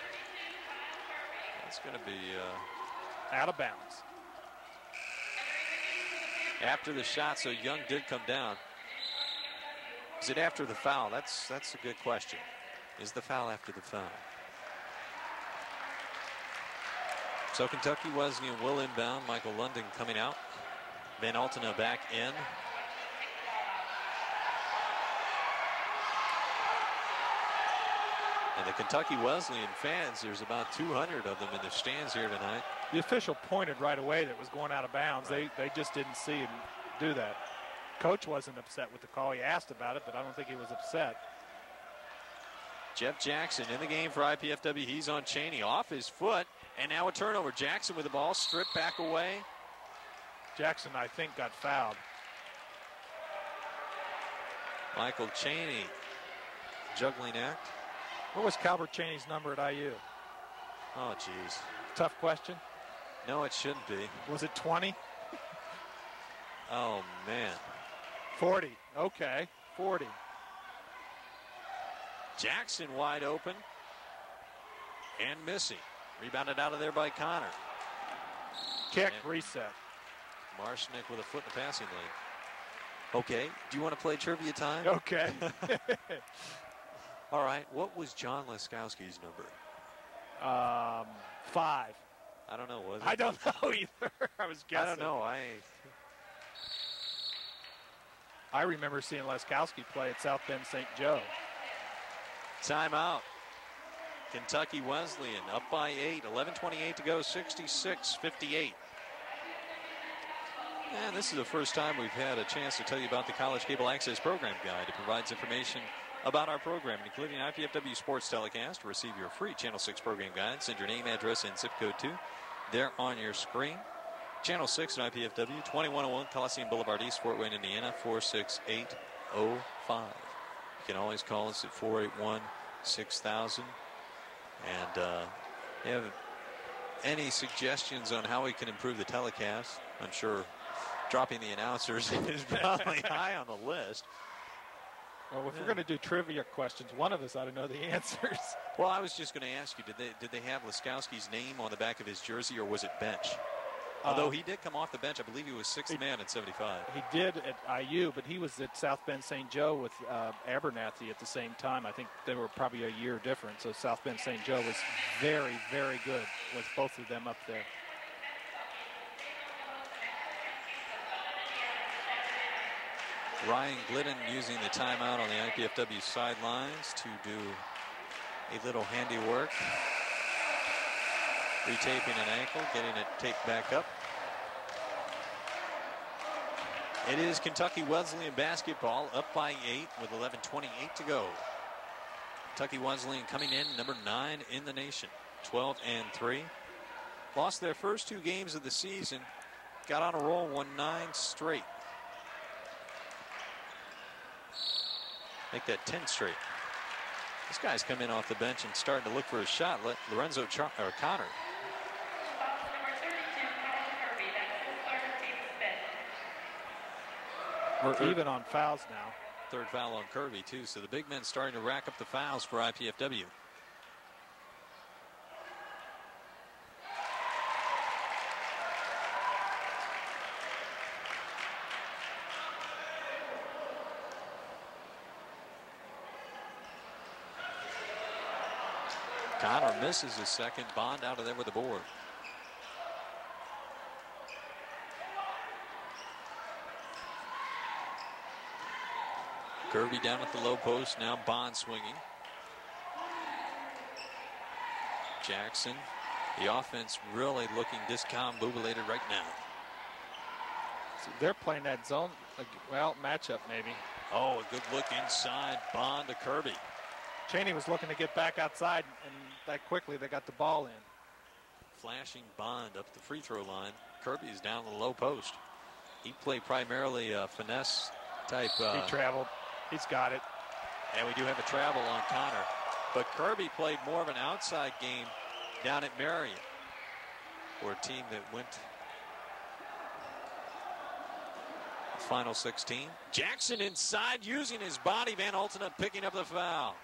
It's going to be uh, out of bounds. After the shot, so Young did come down. Is it after the foul? That's that's a good question. Is the foul after the foul? So Kentucky Wesleyan will inbound. Michael London coming out. Van Altena back in. And the Kentucky Wesleyan fans, there's about 200 of them in the stands here tonight. The official pointed right away that it was going out of bounds. They they just didn't see him do that. Coach wasn't upset with the call. He asked about it, but I don't think he was upset. Jeff Jackson in the game for IPFW. He's on Cheaney off his foot. And now a turnover. Jackson with the ball stripped back away. Jackson, I think, got fouled. Michael Cheaney, juggling act. What was Calbert Cheaney's number at IU? Oh, geez. Tough question. No, it shouldn't be. Was it 20? Oh, man. 40. Okay, 40. Jackson wide open and missing. Rebounded out of there by Connor. Kick, and reset. Marcinek with a foot in the passing lane. Okay, do you want to play trivia time? Okay. All right, what was John Laskowski's number? Um, five. I don't know. Was it? I don't know either. I was guessing. I don't know. I I remember seeing Leskowski play at South Bend St. Joe. Timeout. Kentucky Wesleyan up by eight. 11:28 to go. 66-58. And this is the first time we've had a chance to tell you about the College Cable Access Program Guide. It provides information about our program, including IPFW Sports Telecast. Receive your free Channel 6 program guide, send your name, address, and zip code to there on your screen. Channel 6 at IPFW, 2101 Coliseum Boulevard East, Fort Wayne, Indiana, 46805. You can always call us at 481 6000. And uh, you have any suggestions on how we can improve the telecast? I'm sure dropping the announcers is probably high on the list. Well, if yeah. we're going to do trivia questions, one of us ought to know the answers. Well, I was just going to ask you: Did they did they have Laskowski's name on the back of his jersey, or was it bench? Although uh, he did come off the bench, I believe he was sixth he, man at 75. He did at IU, but he was at South Bend St. Joe with uh, Abernethy at the same time. I think they were probably a year different. So South Bend St. Joe was very, very good with both of them up there. Ryan Glidden using the timeout on the IPFW sidelines to do a little handiwork. Retaping an ankle, getting it taped back up. It is Kentucky Wesleyan basketball up by eight with 11.28 to go. Kentucky Wesleyan coming in number nine in the nation, 12 and three. Lost their first two games of the season, got on a roll, won nine straight. Make that 10 straight. This guy's come in off the bench and starting to look for a shot. Lorenzo Char or Connor. We're even on fouls now. Third foul on Kirby, too. So the big men starting to rack up the fouls for IPFW. Connor misses his second. Bond out of there with the board. Kirby down at the low post. Now Bond swinging. Jackson. The offense really looking discombobulated right now. So they're playing that zone, well, matchup maybe. Oh, a good look inside. Bond to Kirby. Cheney was looking to get back outside, and that quickly they got the ball in. Flashing Bond up the free throw line. Kirby's down the low post. He played primarily a finesse type. Uh, he traveled. He's got it. And we do have a travel on Connor. But Kirby played more of an outside game down at Marion for a team that went final 16. Jackson inside using his body. Van Altena picking up the foul.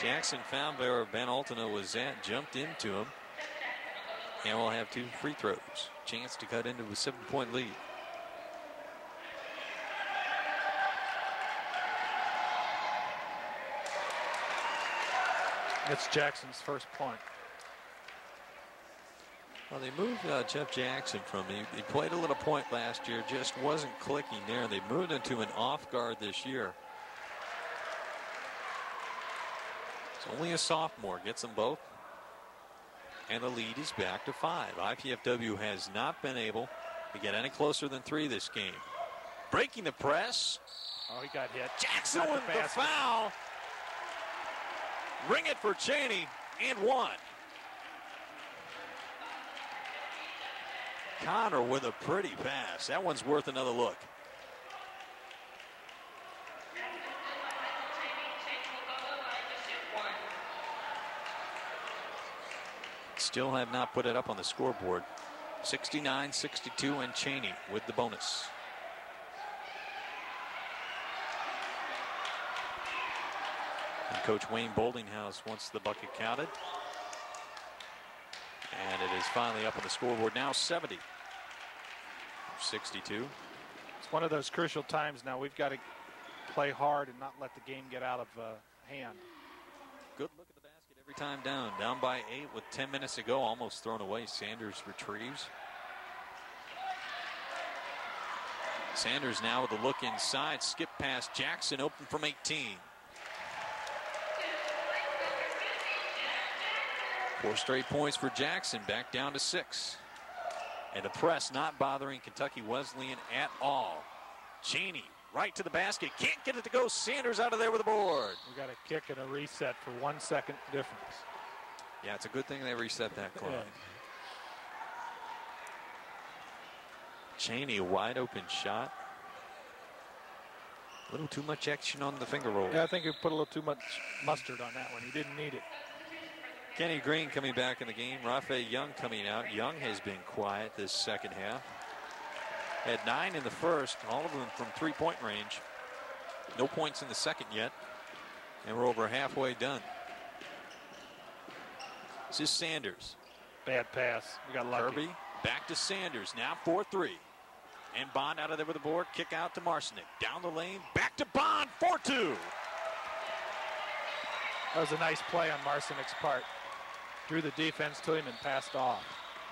Jackson found where Van Altena was at, jumped into him, and we'll have two free throws. Chance to cut into a seven point lead. It's Jackson's first point. Well, they moved uh, Jeff Jackson from he, he played a little point last year, just wasn't clicking there. They moved into an off guard this year. It's only a sophomore, gets them both. And the lead is back to five. IPFW has not been able to get any closer than three this game. Breaking the press. Oh, he got hit. Jackson with the, the foul. Ring it for Cheaney and one. Connor with a pretty pass. That one's worth another look. Still have not put it up on the scoreboard. 69 62 and Cheaney with the bonus. And Coach Wayne Boultinghouse wants the bucket counted. And it is finally up on the scoreboard now 70 62. It's one of those crucial times now. We've got to play hard and not let the game get out of uh, hand. Good look at the basket every time down. Down by eight with 10 minutes to go. Almost thrown away. Sanders retrieves. Sanders now with a look inside. Skip past Jackson open from 18. Four straight points for Jackson, back down to six. And the press not bothering Kentucky Wesleyan at all. Cheaney right to the basket, can't get it to go. Sanders out of there with a board. We got a kick and a reset for one second difference. Yeah, it's a good thing they reset that clock. Yeah. Cheaney, wide open shot. A little too much action on the finger roll. Yeah, I think he put a little too much mustard on that one. He didn't need it. Kenny Green coming back in the game. Raphael Young coming out. Young has been quiet this second half. Had nine in the first, all of them from three point range. No points in the second yet. And we're over halfway done. This is Sanders. Bad pass. We got lucky. Kirby back to Sanders. Now 4 3. And Bond out of there with the board. Kick out to Marcinick. Down the lane. Back to Bond. 4 2. That was a nice play on Marcinick's part. Drew the defense to him and passed off.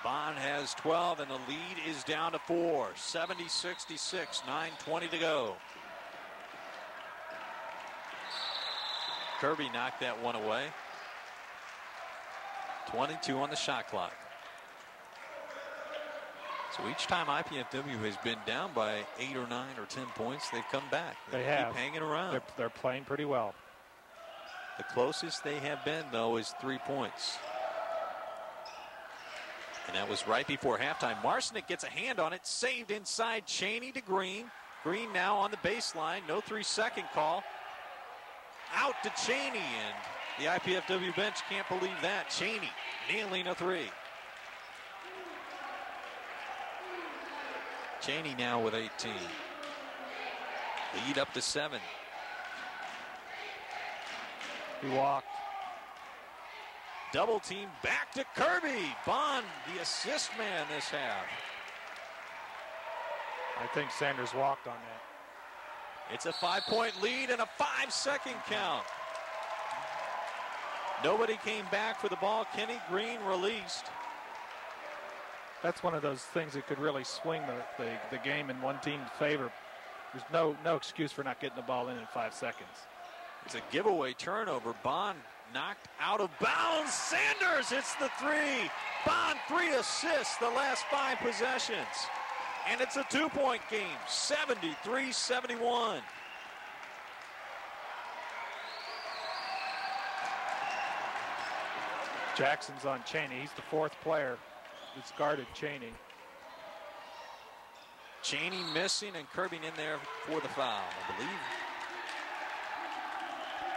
Bond has 12, and the lead is down to four. 70 66, 9.20 to go. Kirby knocked that one away. 22 on the shot clock. So each time IPFW has been down by eight or nine or 10 points, they've come back. They, keep have. hanging around. They're, they're playing pretty well. The closest they have been, though, is three points. And that was right before halftime. Marcinick gets a hand on it, saved inside Cheaney to Green. Green now on the baseline, no three second call. Out to Cheaney, and the IPFW bench can't believe that. Cheaney nailing a three. Cheaney now with 18. Lead up to seven. He walked. Double team back to Kirby. Bond, the assist man this half. I think Sanders walked on that. It's a five point lead and a five second count. Nobody came back for the ball. Kenny Green released. That's one of those things that could really swing the, the, the game in one team's favor. There's no no excuse for not getting the ball in in five seconds. It's a giveaway turnover. Bond knocked out of bounds. Sanders hits the three. Bond three assists the last five possessions. And it's a two point game 73 71. Jackson's on Cheaney. He's the fourth player that's guarded Cheaney. Cheaney missing and Kirby in there for the foul, I believe.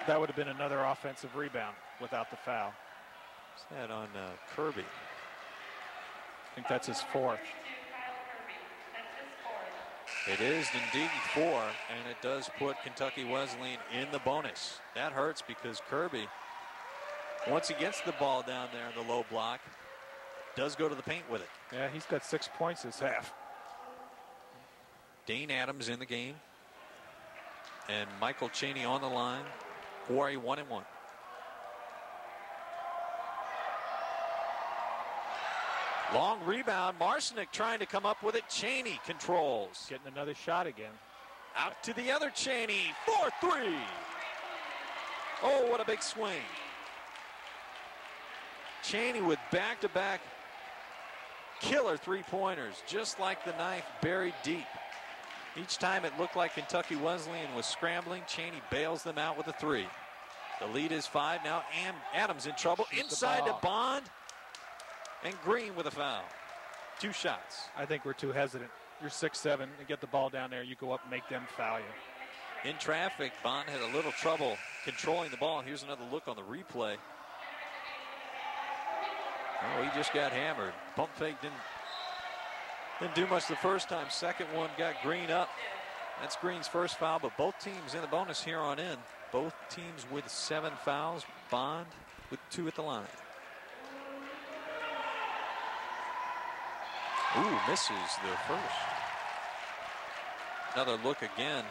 That would have been another offensive rebound without the foul. What's that on uh, Kirby? I think that's his fourth. It is indeed four, and it does put Kentucky Wesleyan in the bonus. That hurts because Kirby, once he gets the ball down there in the low block, does go to the paint with it. Yeah, he's got six points this half. Dane Adams in the game, and Michael Cheaney on the line. Quarry one and one. Long rebound. Marcinick trying to come up with it. Cheaney controls. Getting another shot again. Out to the other Cheaney. 4 3. Oh, what a big swing. Cheaney with back to back killer three pointers, just like the knife buried deep. Each time it looked like Kentucky Wesleyan was scrambling, Cheaney bails them out with a three. The lead is five. Now Am Adams in trouble. Inside to Bond. And Green with a foul. Two shots. I think we're too hesitant. You're six seven. You get the ball down there. You go up and make them foul you. In traffic, Bond had a little trouble controlling the ball. Here's another look on the replay. Oh, he just got hammered. Pump fake didn't didn't do much the first time. Second one got Green up. That's Green's first foul, but both teams in the bonus here on in. Both teams with seven fouls. Bond with two at the line. Ooh, misses the first. Another look again.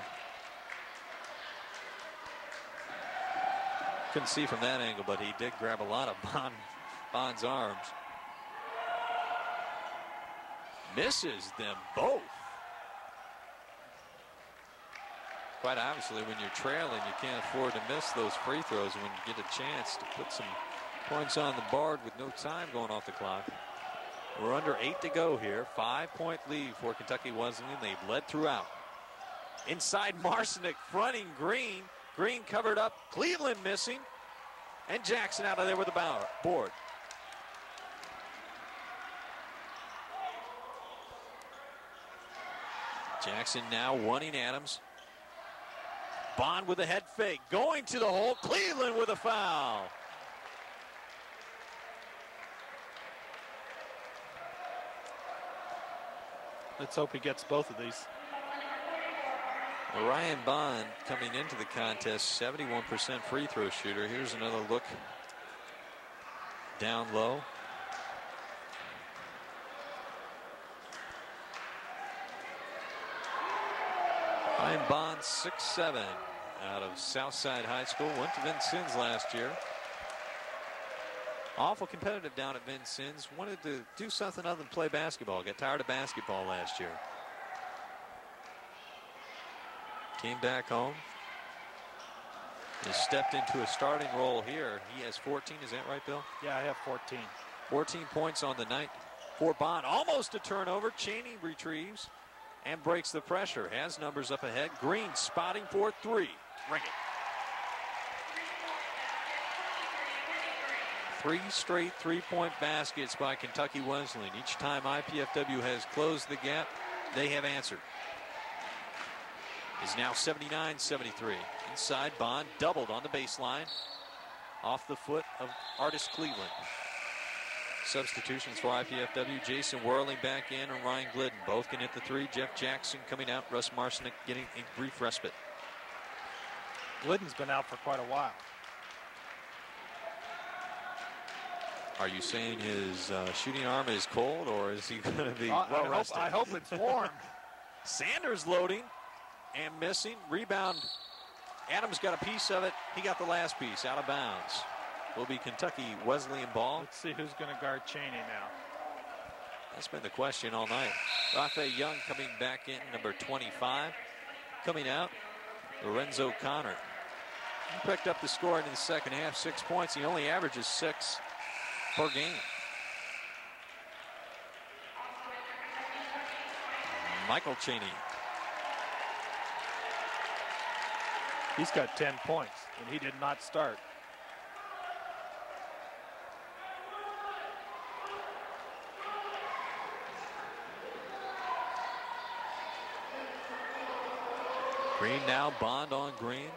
Couldn't see from that angle, but he did grab a lot of Bond, Bond's arms. Misses them both. Quite obviously, when you're trailing, you can't afford to miss those free throws when you get a chance to put some points on the board with no time going off the clock. We're under eight to go here. Five point lead for Kentucky Wesleyan. They've led throughout. Inside Marcinick fronting Green. Green covered up. Cleveland missing. And Jackson out of there with the board. Jackson now wanting Adams. Bond with a head fake. Going to the hole. Cleveland with a foul. Let's hope he gets both of these. Ryan Bond coming into the contest, 71% free throw shooter. Here's another look down low. Ryan Bond, 6'7", out of Southside High School. Went to Vincennes last year. Awful competitive down at Vincennes. Wanted to do something other than play basketball. Got tired of basketball last year. Came back home. Has stepped into a starting role here. He has 14. Is that right, Bill? Yeah, I have 14. 14 points on the night for Bond. Almost a turnover. Cheaney retrieves and breaks the pressure. Has numbers up ahead. Green spotting for three. Ring it. Three straight three-point baskets by Kentucky Wesleyan. Each time IPFW has closed the gap, they have answered. Is now 79-73. Inside, Bond doubled on the baseline. Off the foot of Artis Cleveland. Substitutions for IPFW. Jason Whirling back in and Ryan Glidden. Both can hit the three. Jeff Jackson coming out. Russ Marcinek getting a brief respite. Glidden's been out for quite a while. Are you saying his uh, shooting arm is cold, or is he going to be Uh, well I, hope, rested? I hope it's warm. Sanders loading and missing. Rebound. Adams got a piece of it. He got the last piece out of bounds. Will be Kentucky Wesleyan ball. Let's see who's going to guard Cheaney now. That's been the question all night. Rafe Young coming back in, number 25. Coming out, Lorenzo Connor. He picked up the score in the second half, six points. He only averages six per game. Michael Cheaney. He's got 10 points, and he did not start. Green now, Bond on Green.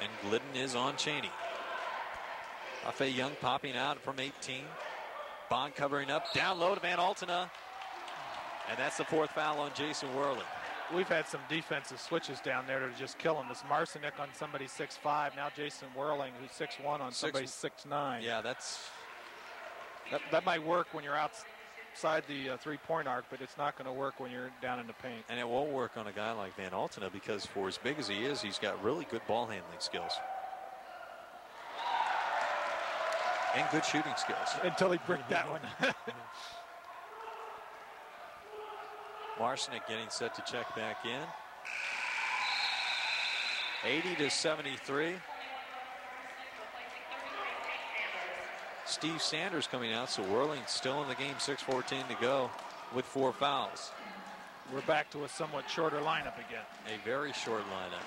And Glidden is on Cheaney. Afe Young popping out from 18. Bond covering up, down low to Van Altena. And that's the fourth foul on Jason Whirling. We've had some defensive switches down there to just kill him. This Marcinek on somebody 6'5", now Jason Whirling, who's 6'1", on Six- somebody 6'9". Yeah, that's That, that might work when you're outside the uh, three-point arc, but it's not going to work when you're down in the paint. and it won't work on a guy like Van Altena because for as big as he is, he's got really good ball handling skills. And good shooting skills. Until he bricked that one. Marcinek getting set to check back in. 80 to 73. Steve Sanders coming out, so Whirling still in the game, 6.14 to go with four fouls. We're back to a somewhat shorter lineup again. A very short lineup.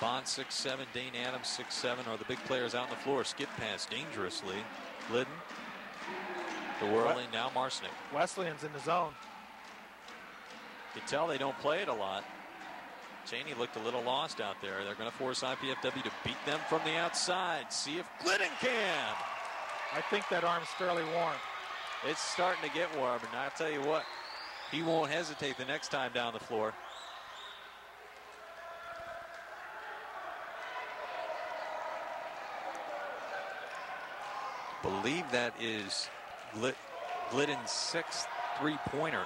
Bond 6'7, Dane Adams 6'7 are the big players out on the floor. Skip pass dangerously. Glidden. The Whirling, now Marcinek. Wesleyan's in the zone. You can tell they don't play it a lot. Cheaney looked a little lost out there. They're going to force IPFW to beat them from the outside. See if Glidden can. I think that arm's fairly warm. It's starting to get warm, and I'll tell you what, he won't hesitate the next time down the floor. Believe that is Glidden's sixth three-pointer.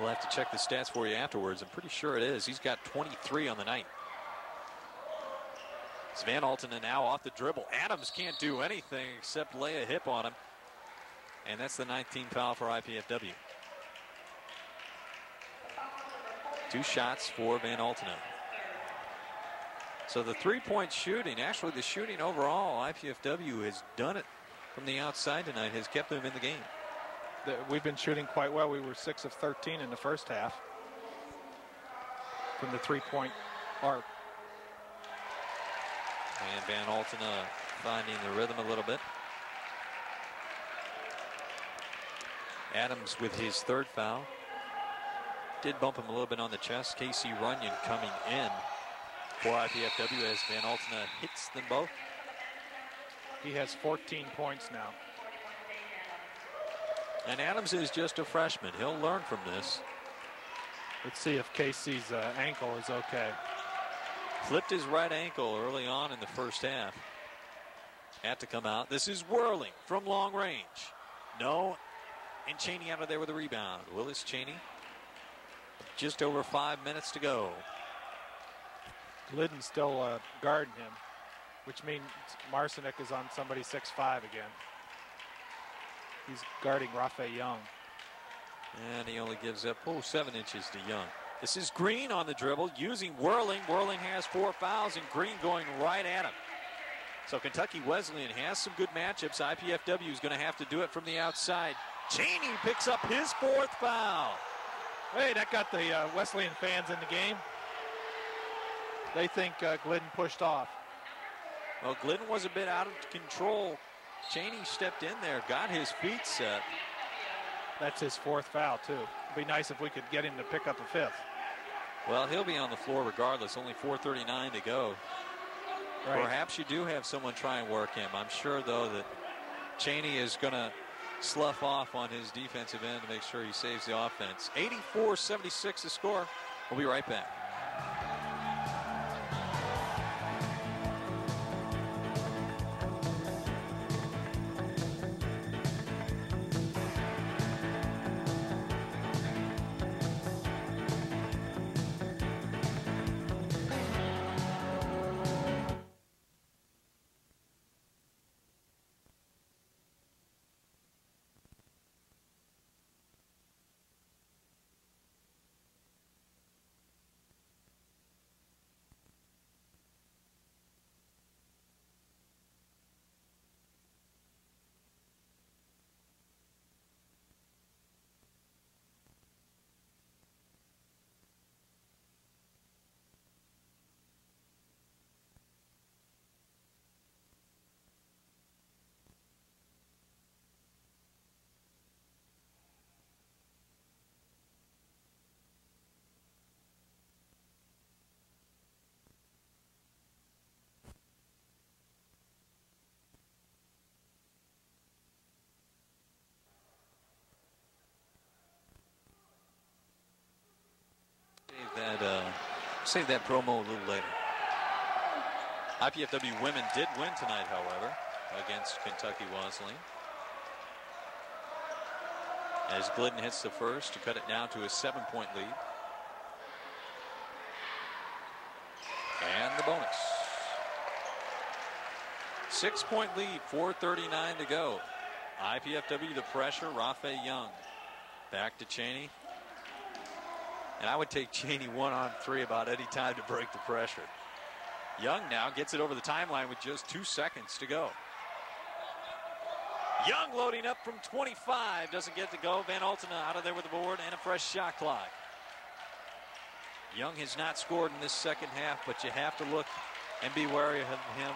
We'll have to check the stats for you afterwards. I'm pretty sure it is. He's got 23 on the night. Van Altena now off the dribble. Adams can't do anything except lay a hip on him. And that's the 19th foul for IPFW. Two shots for Van Altena. So the three-point shooting, actually the shooting overall, IPFW has done it from the outside tonight, has kept them in the game. We've been shooting quite well. We were 6 of 13 in the first half from the three-point arc. And Van Altena finding the rhythm a little bit. Adams with his third foul. Did bump him a little bit on the chest. Casey Runyon coming in for IPFW as Van Altena hits them both. He has 14 points now. And Adams is just a freshman. He'll learn from this. Let's see if Casey's uh, ankle is okay. Flipped his right ankle early on in the first half. Had to come out. This is whirling from long range. No. And Cheaney out of there with a rebound. Willis Cheaney. Just over five minutes to go. Glidden still uh, guarding him. which means Marcinek is on somebody 6'5 again. He's guarding Rafe Young. And he only gives up, oh, seven inches to Young. This is Green on the dribble using Whirling. Whirling has four fouls, and Green going right at him. So Kentucky Wesleyan has some good matchups. IPFW is going to have to do it from the outside. Cheaney picks up his fourth foul. Hey, that got the uh, Wesleyan fans in the game. They think uh, Glidden pushed off. Well, Glidden was a bit out of control. Cheaney stepped in there, got his feet set. That's his fourth foul, too. It'd be nice if we could get him to pick up a fifth. Well, he'll be on the floor regardless. Only 4.39 to go. Right. Perhaps you do have someone try and work him. I'm sure, though, that Cheaney is going to slough off on his defensive end to make sure he saves the offense. 84-76 the score. We'll be right back. Save that promo a little later. IPFW women did win tonight, however, against Kentucky Wesleyan. As Glidden hits the first to cut it down to a seven-point lead. And the bonus. Six-point lead, 4.39 to go. IPFW the pressure, Rafe Young. Back to Cheaney. And I would take Cheaney one on three about any time to break the pressure. Young now gets it over the timeline with just two seconds to go. Young loading up from 25. Doesn't get to go. Van Altena out of there with the board and a fresh shot clock. Young has not scored in this second half, but you have to look and be wary of him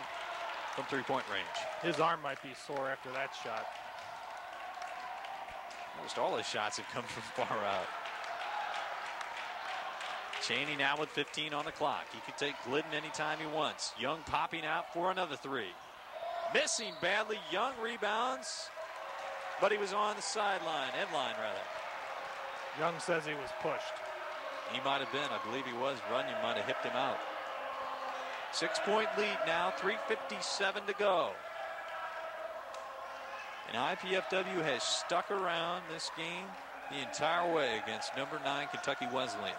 from three-point range. His arm might be sore after that shot. Almost all his shots have come from far out. Cheaney now with 15 on the clock. He can take Glidden anytime he wants. Young popping out for another three. Missing badly. Young rebounds, but he was on the sideline, headline rather. Young says he was pushed. He might have been. I believe he was. Runyon might have hipped him out. Six point lead now, 3.57 to go. And IPFW has stuck around this game the entire way against number nine Kentucky Wesleyan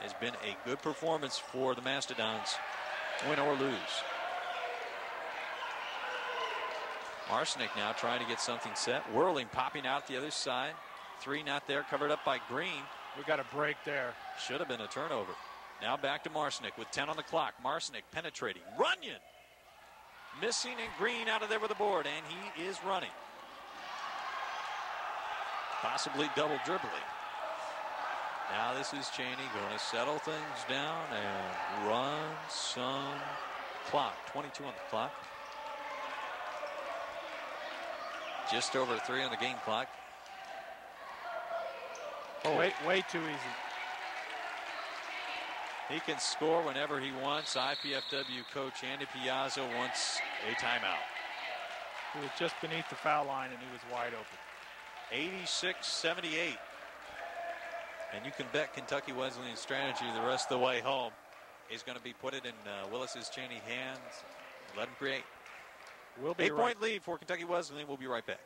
has been a good performance for the Mastodons, win or lose. Marcinek now trying to get something set. Whirling, popping out the other side. Three not there, covered up by Green. We got a break there. Should have been a turnover. Now back to Marcinek with 10 on the clock. Marcinek penetrating. Runyon missing and Green out of there with the board, and he is running. Possibly double dribbling. Now this is Cheaney going to settle things down and run some clock. 22 on the clock. Just over three on the game clock. Oh, way, way too easy. He can score whenever he wants. IPFW coach Andy Piazza wants a timeout. He was just beneath the foul line and he was wide open. 86 78. And you can bet Kentucky Wesleyan strategy the rest of the way home is going to be put it in uh, Willis's Cheaney hands. Let him create. We'll be Eight right. point lead for Kentucky Wesleyan. We'll be right back.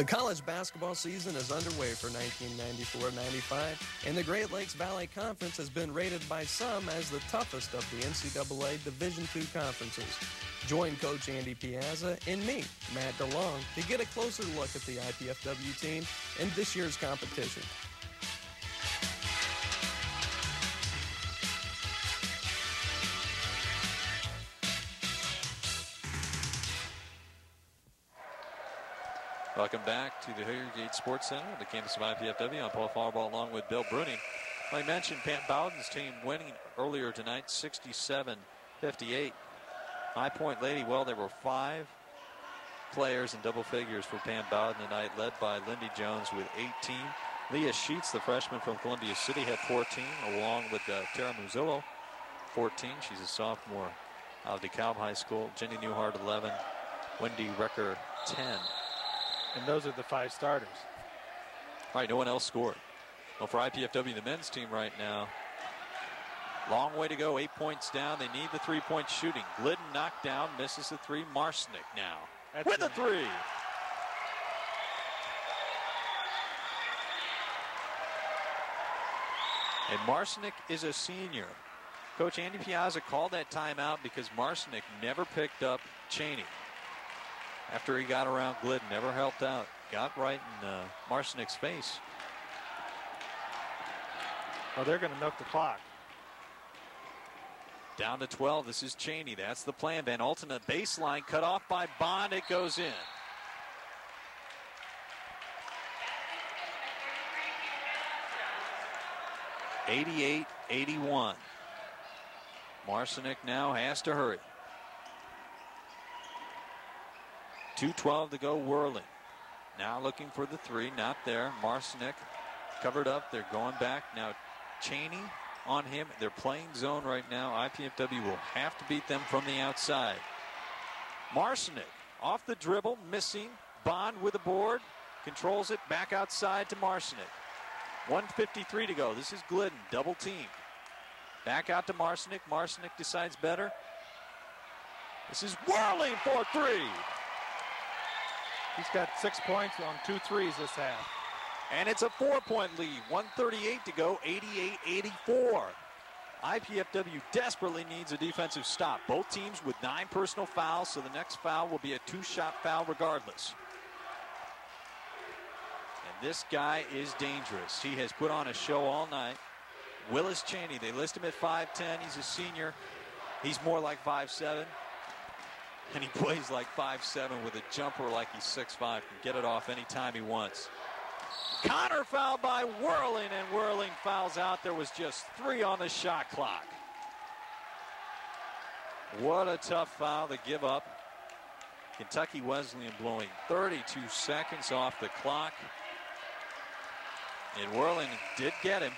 The college basketball season is underway for 1994-95, and the Great Lakes Valley Conference has been rated by some as the toughest of the NCAA Division II conferences. Join Coach Andy Piazza and me, Matt DeLong, to get a closer look at the IPFW team and this year's competition. Welcome back to the Hilliard Sports Center, the campus of IPFW. I'm Paul Fireball along with Bill Bruning. I mentioned Pat Bowden's team winning earlier tonight, 67-58. High Point Lady, well, there were five players in double figures for Pam Bowden tonight, led by Lindy Jones with 18. Leah Sheets, the freshman from Columbia City, had 14, along with uh, Tara Muzillo, 14. She's a sophomore out of DeKalb High School. Jenny Newhart, 11. Wendy Recker, 10. And those are the five starters. All right, no one else scored. Well, for IPFW, the men's team right now, long way to go. Eight points down. They need the three-point shooting. Glidden knocked down, misses the three. Marsnick now That's with a three. And Marsnick is a senior. Coach Andy Piazza called that timeout because Marsnick never picked up Cheaney. After he got around Glidden, never helped out. Got right in uh, Marsnick's face. Well, they're going to milk the clock. Down to 12. This is Cheaney. That's the plan. Van Alten, a baseline cut off by Bond. It goes in. Eighty-eight, eighty-one. Marcinick now has to hurry. 2.12 to go, Whirling. Now looking for the three, not there. Marcinick covered up. They're going back. Now Cheaney on him. They're playing zone right now. IPFW will have to beat them from the outside. Marcinick off the dribble, missing. Bond with the board, controls it back outside to Marcinick. 153 to go. This is Glidden, double team. Back out to Marcinick. Marcinick decides better. This is Whirling for three. He's got six points on two threes this half. And it's a four-point lead. 138 to go, 88-84. IPFW desperately needs a defensive stop. Both teams with nine personal fouls, so the next foul will be a two-shot foul regardless. And this guy is dangerous. He has put on a show all night. Willis Cheaney, they list him at 5'10". He's a senior. He's more like 5'7". And he plays like 5'7 with a jumper like he's 6'5. Can get it off anytime he wants. Connor fouled by Whirling, and Whirling fouls out. There was just three on the shot clock. What a tough foul to give up. Kentucky Wesleyan blowing 32 seconds off the clock. And Whirling did get him.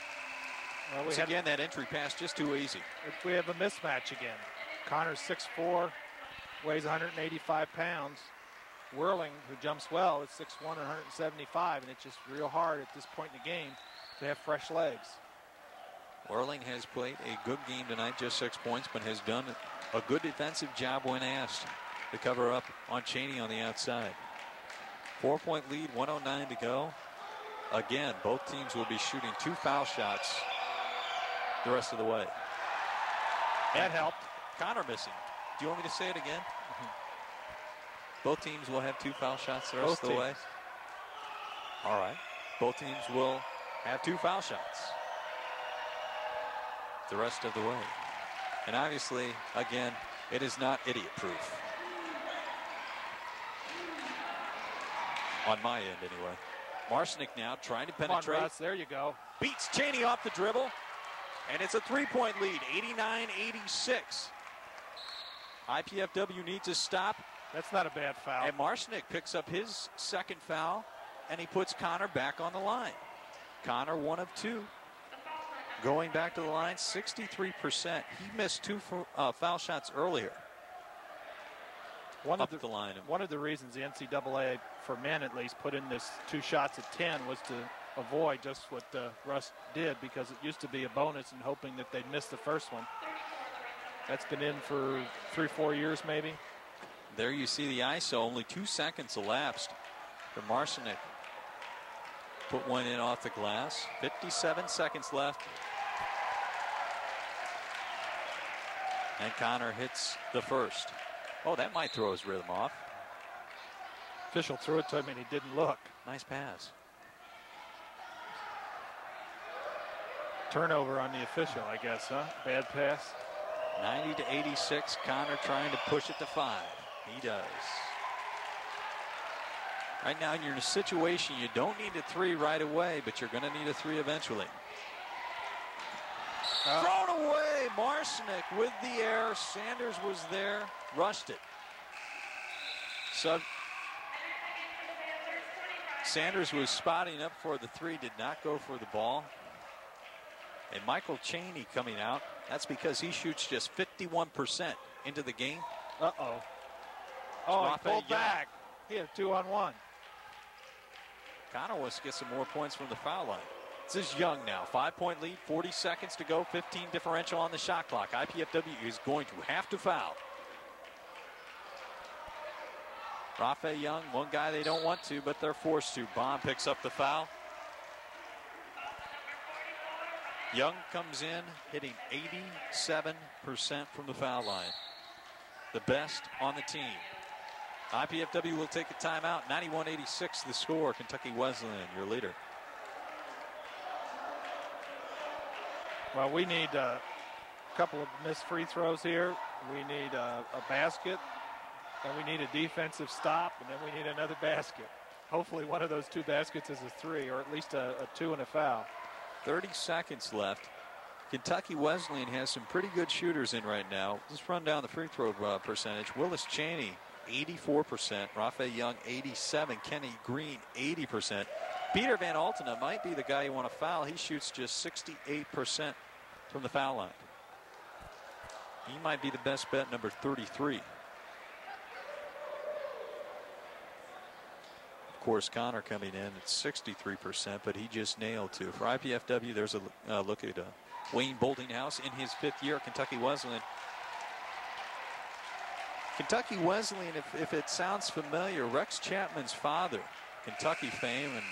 Well, we Once had- again, that entry pass just too easy. We have a mismatch again. Connor's 6'4", weighs 185 pounds. Whirling, who jumps well, is 6'1", 175, and it's just real hard at this point in the game to have fresh legs. Whirling has played a good game tonight, just six points, but has done a good defensive job when asked to cover up on Cheaney on the outside. Four point lead, 109 to go. Again, both teams will be shooting two foul shots the rest of the way. That helped. Connor missing. Do you want me to say it again? Mm-hmm. Both teams will have two foul shots the rest Both of the way. All right. Both teams will have two foul shots the rest of the way. And obviously, again, it is not idiot proof. On my end, anyway. Marcinick now trying to Come on, penetrate. Russ, there you go. Beats Cheaney off the dribble. And it's a three point lead, 89 86. IPFW needs a stop. That's not a bad foul. And Marcinick picks up his second foul, and he puts Connor back on the line. Connor, one of two. Going back to the line, 63%. He missed two fo- uh, foul shots earlier. One up of the, the line. One of the reasons the NCAA, for men at least, put in this two shots at 10 was to avoid just what uh, Russ did because it used to be a bonus and hoping that they'd miss the first one. That's been in for three, four years maybe. There you see the ISO, only two seconds elapsed. for Marcinek. Put one in off the glass. 57 seconds left. And Connor hits the first. Oh, that might throw his rhythm off. Official threw it to him and he didn't look. Nice pass. Turnover on the official, I guess, huh? Bad pass. 90 to 86. Connor trying to push it to five. He does. Right now, you're in a situation you don't need a three right away, but you're going to need a three eventually. Uh, Thrown away. Marcinek with the air. Sanders was there. Rushed it. So Sanders was spotting up for the three, did not go for the ball. And Michael Cheney coming out. That's because he shoots just 51% into the game. Uh-oh. Oh, he pulled back. He had two on one. Connor wants to get some more points from the foul line. This is Young now. Five point lead, 40 seconds to go, 15 differential on the shot clock. IPFW is going to have to foul. Rafe Young, one guy they don't want to, but they're forced to. Bond picks up the foul. Young comes in hitting 87% from the foul line. The best on the team. IPFW will take a timeout. 91-86 the score. Kentucky Wesleyan, your leader. Well, we need a couple of missed free throws here. We need a, a basket. and we need a defensive stop, and then we need another basket. Hopefully, one of those two baskets is a three, or at least a, a two and a foul. 30 seconds left. Kentucky Wesleyan has some pretty good shooters in right now. Let's run down the free throw uh, percentage. Willis Cheaney, 84%. Rafael Young, 87. Kenny Green, 80%. Peter Van Altena might be the guy you want to foul. He shoots just 68% from the foul line. He might be the best bet, number 33. Course, Connor coming in at 63%, but he just nailed two. For IPFW, there's a uh, look at uh, Wayne Boultinghouse in his fifth year at Kentucky Wesleyan. Kentucky Wesleyan, if, if it sounds familiar, Rex Chapman's father, Kentucky fame, and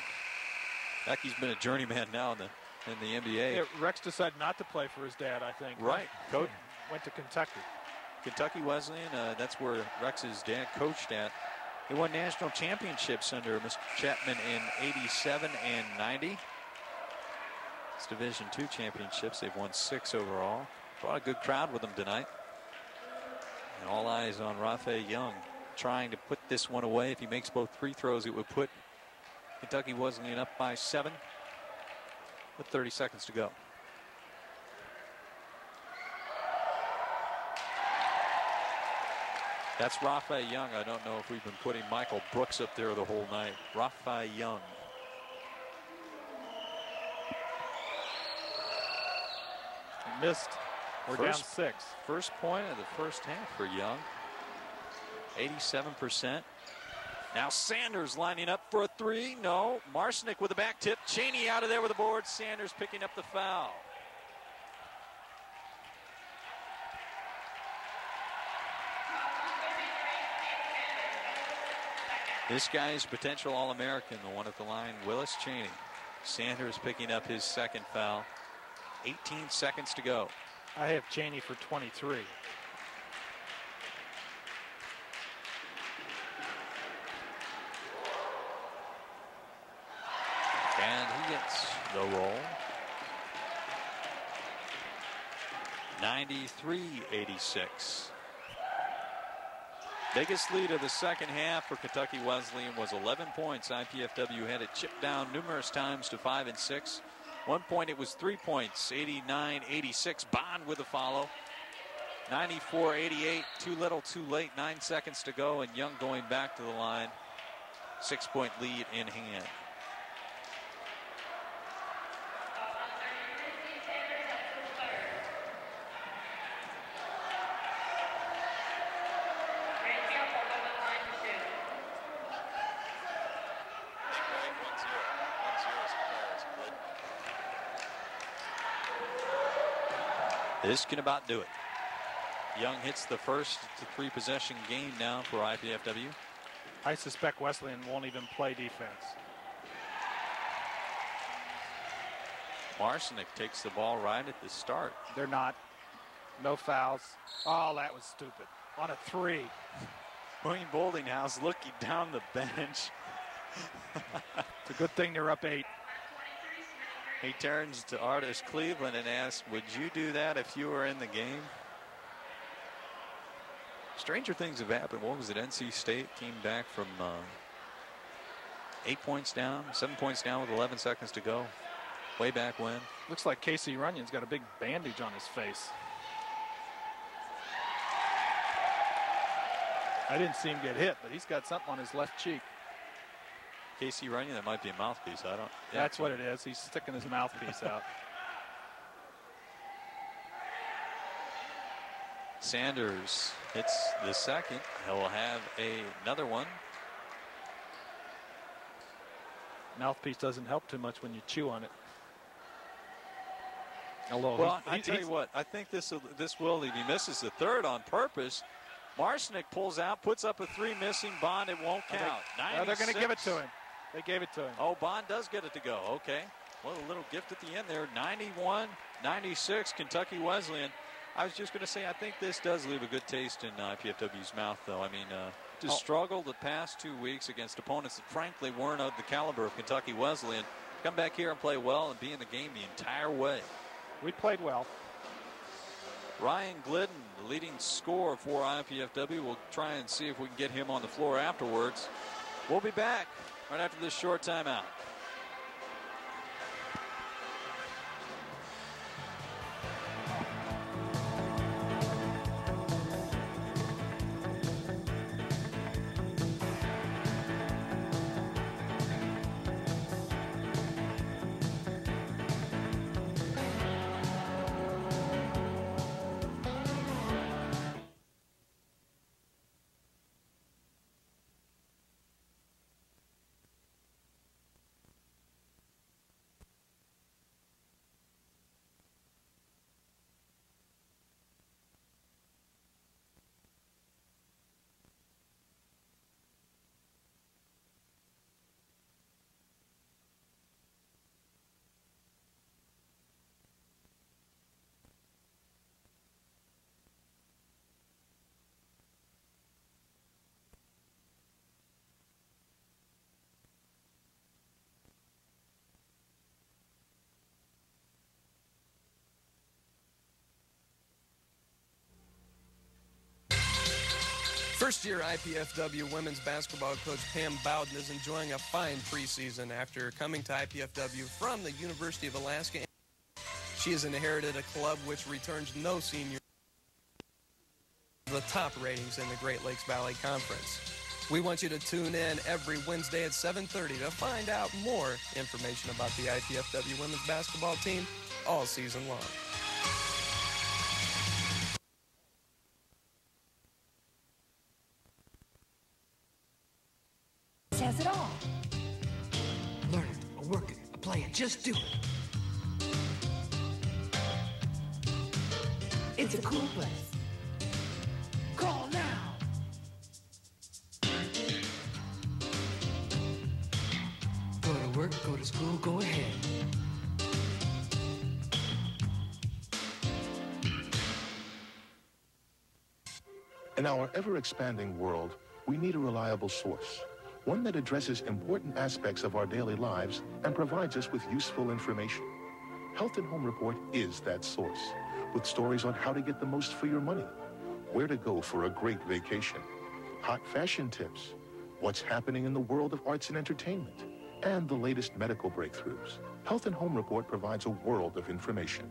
heck, he's been a journeyman now in the in the NBA. Yeah, Rex decided not to play for his dad, I think. Right. Coach went to Kentucky. Kentucky Wesleyan, uh, that's where Rex's dad coached at. They won national championships under Mr. Chapman in 87 and 90. It's Division two championships. They've won six overall. Brought a good crowd with them tonight. And all eyes on Rafe Young trying to put this one away. If he makes both free throws, it would put Kentucky Wesleyan up by seven with 30 seconds to go. That's Rafa Young. I don't know if we've been putting Michael Brooks up there the whole night. Rafa Young. Missed. We're first, down six. First point of the first half for Young. 87%. Now Sanders lining up for a three. No. Marcinek with a back tip. Cheaney out of there with a board. Sanders picking up the foul. This guy's potential All-American, the one at the line, Willis Cheaney. Sanders picking up his second foul. 18 seconds to go. I have Cheaney for 23. And he gets the roll. 93-86. Biggest lead of the second half for Kentucky Wesleyan was 11 points. IPFW had it chipped down numerous times to 5 and 6. One point it was three points, 89-86. Bond with a follow. 94-88, too little, too late. Nine seconds to go, and Young going back to the line. Six-point lead in hand. This can about do it. Young hits the first to three possession game now for IPFW. I suspect Wesleyan won't even play defense. Marcinek takes the ball right at the start. They're not. No fouls. Oh, that was stupid. On a three. William Boultinghouse looking down the bench. it's a good thing they're up eight. He turns to Artis Cleveland and asks, Would you do that if you were in the game? Stranger things have happened. What was it? NC State came back from uh, eight points down, seven points down with 11 seconds to go. Way back when. Looks like Casey Runyon's got a big bandage on his face. I didn't see him get hit, but he's got something on his left cheek. Casey Runyon, that might be a mouthpiece. I don't. That's what it is. He's sticking his mouthpiece out. Sanders hits the second. He'll have a, another one. Mouthpiece doesn't help too much when you chew on it. Although well, I tell you what, I think this this will he misses the third on purpose. Marcinek pulls out, puts up a three, missing Bond. It won't count. They, they're going to give it to him. They gave it to him. Oh, Bond does get it to go. Okay. Well, a little gift at the end there. 91 96, Kentucky Wesleyan. I was just going to say, I think this does leave a good taste in uh, IPFW's mouth, though. I mean, uh, to oh. struggle the past two weeks against opponents that frankly weren't of the caliber of Kentucky Wesleyan, come back here and play well and be in the game the entire way. We played well. Ryan Glidden, the leading scorer for IPFW. We'll try and see if we can get him on the floor afterwards. We'll be back right after this short timeout. First year IPFW women's basketball coach Pam Bowden is enjoying a fine preseason after coming to IPFW from the University of Alaska. She has inherited a club which returns no senior the top ratings in the Great Lakes Valley Conference. We want you to tune in every Wednesday at 7:30 to find out more information about the IPFW women's basketball team all season long. Just do it. It's a cool place. Call now. Go to work, go to school, go ahead. In our ever-expanding world, we need a reliable source one that addresses important aspects of our daily lives and provides us with useful information. Health and Home Report is that source, with stories on how to get the most for your money, where to go for a great vacation, hot fashion tips, what's happening in the world of arts and entertainment, and the latest medical breakthroughs. Health and Home Report provides a world of information.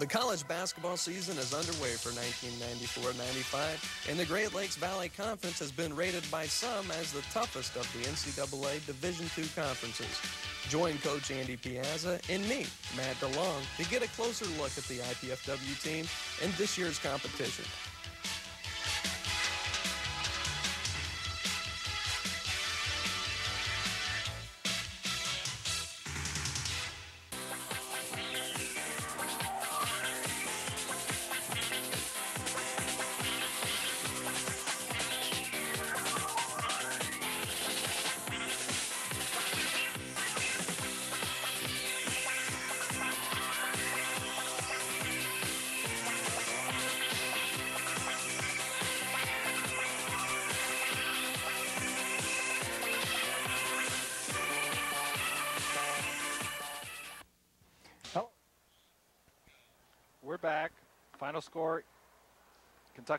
The college basketball season is underway for 1994-95, and the Great Lakes Valley Conference has been rated by some as the toughest of the NCAA Division II conferences. Join Coach Andy Piazza and me, Matt DeLong, to get a closer look at the IPFW team and this year's competition.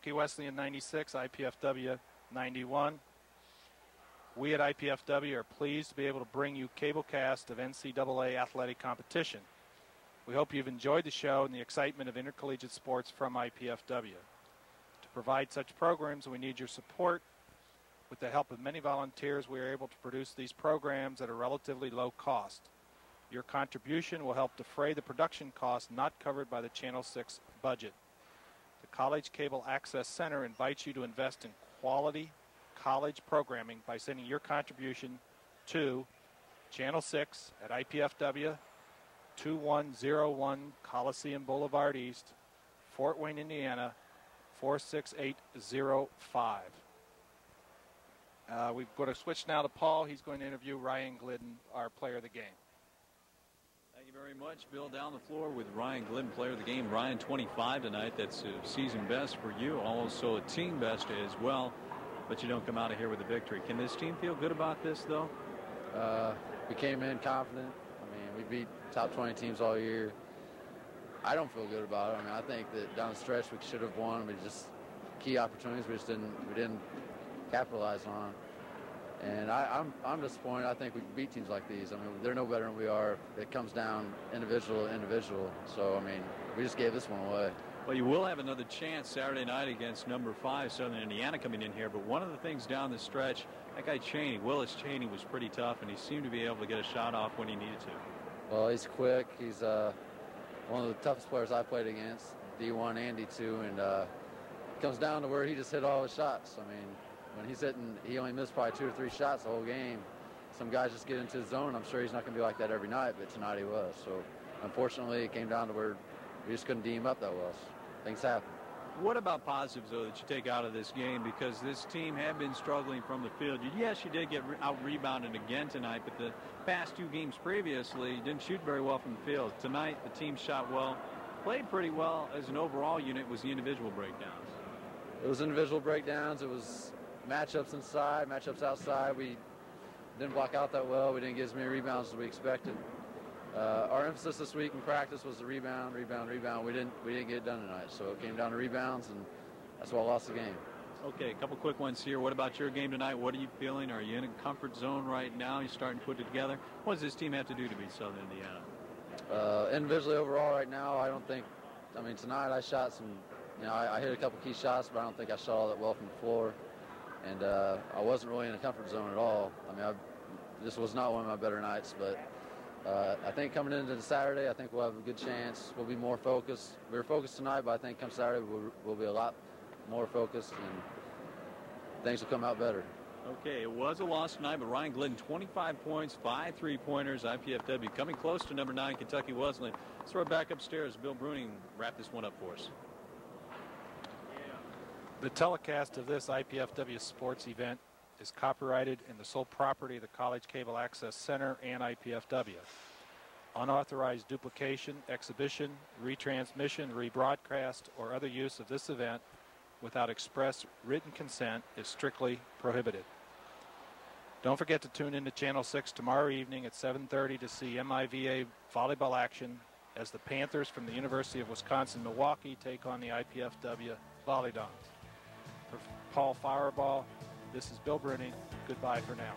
Kentucky Wesleyan 96, IPFW 91. We at IPFW are pleased to be able to bring you cablecast of NCAA athletic competition. We hope you've enjoyed the show and the excitement of intercollegiate sports from IPFW. To provide such programs, we need your support. With the help of many volunteers, we are able to produce these programs at a relatively low cost. Your contribution will help defray the production costs not covered by the Channel 6 budget. College Cable Access Center invites you to invest in quality college programming by sending your contribution to Channel 6 at IPFW 2101 Coliseum Boulevard East, Fort Wayne, Indiana 46805. Uh, we've got to switch now to Paul. He's going to interview Ryan Glidden, our player of the game. Thank you very much, Bill. Down the floor with Ryan Glidden, player of the game. Ryan, 25 tonight. That's a season best for you, also a team best as well. But you don't come out of here with a victory. Can this team feel good about this, though? Uh, we came in confident. I mean, we beat top 20 teams all year. I don't feel good about it. I mean, I think that down the stretch we should have won. We just key opportunities we just didn't we didn't capitalize on. And I, am I'm, I'm disappointed. I think we can beat teams like these. I mean, they're no better than we are. It comes down individual to individual. So, I mean, we just gave this one away. Well, you will have another chance Saturday night against number five Southern Indiana coming in here. But one of the things down the stretch, that guy Cheaney, Willis Cheaney, was pretty tough, and he seemed to be able to get a shot off when he needed to. Well, he's quick. He's uh, one of the toughest players I played against, D1 and D2, and uh, it comes down to where he just hit all his shots. I mean, when he's hitting, he only missed probably two or three shots the whole game. Some guys just get into the zone. I'm sure he's not going to be like that every night, but tonight he was. So, unfortunately, it came down to where we just couldn't D him up that well. Things happen. What about positives, though, that you take out of this game? Because this team had been struggling from the field. Yes, you did get out rebounded again tonight, but the past two games previously you didn't shoot very well from the field. Tonight, the team shot well, played pretty well as an overall unit. Was the individual breakdowns? It was individual breakdowns. It was matchups inside, matchups outside. We didn't block out that well. We didn't get as many rebounds as we expected. Uh, our emphasis this week in practice was the rebound, rebound, rebound. We didn't we didn't get it done tonight, so it came down to rebounds, and that's why I lost the game. Okay, a couple quick ones here. What about your game tonight? What are you feeling? Are you in a comfort zone right now? You're starting to put it together. What does this team have to do to beat Southern Indiana? Uh, individually, overall, right now, I don't think. I mean, tonight I shot some. You know, I, I hit a couple key shots, but I don't think I shot all that well from the floor and uh, I wasn't really in a comfort zone at all. I mean, I, this was not one of my better nights, but uh, I think coming into the Saturday, I think we'll have a good chance. We'll be more focused. We were focused tonight, but I think come Saturday we'll, we'll be a lot more focused and things will come out better. Okay, it was a loss tonight, but Ryan Glidden, 25 points, five three-pointers, IPFW, coming close to number nine, Kentucky Wesleyan. Let's throw it back upstairs. Bill Bruning wrap this one up for us. The telecast of this IPFW sports event is copyrighted and the sole property of the College Cable Access Center and IPFW. Unauthorized duplication, exhibition, retransmission, rebroadcast, or other use of this event without express written consent is strictly prohibited. Don't forget to tune in to Channel 6 tomorrow evening at 7.30 to see MIVA volleyball action as the Panthers from the University of Wisconsin-Milwaukee take on the IPFW Volleydons. For Paul Fireball, this is Bill Bruning. Goodbye for now.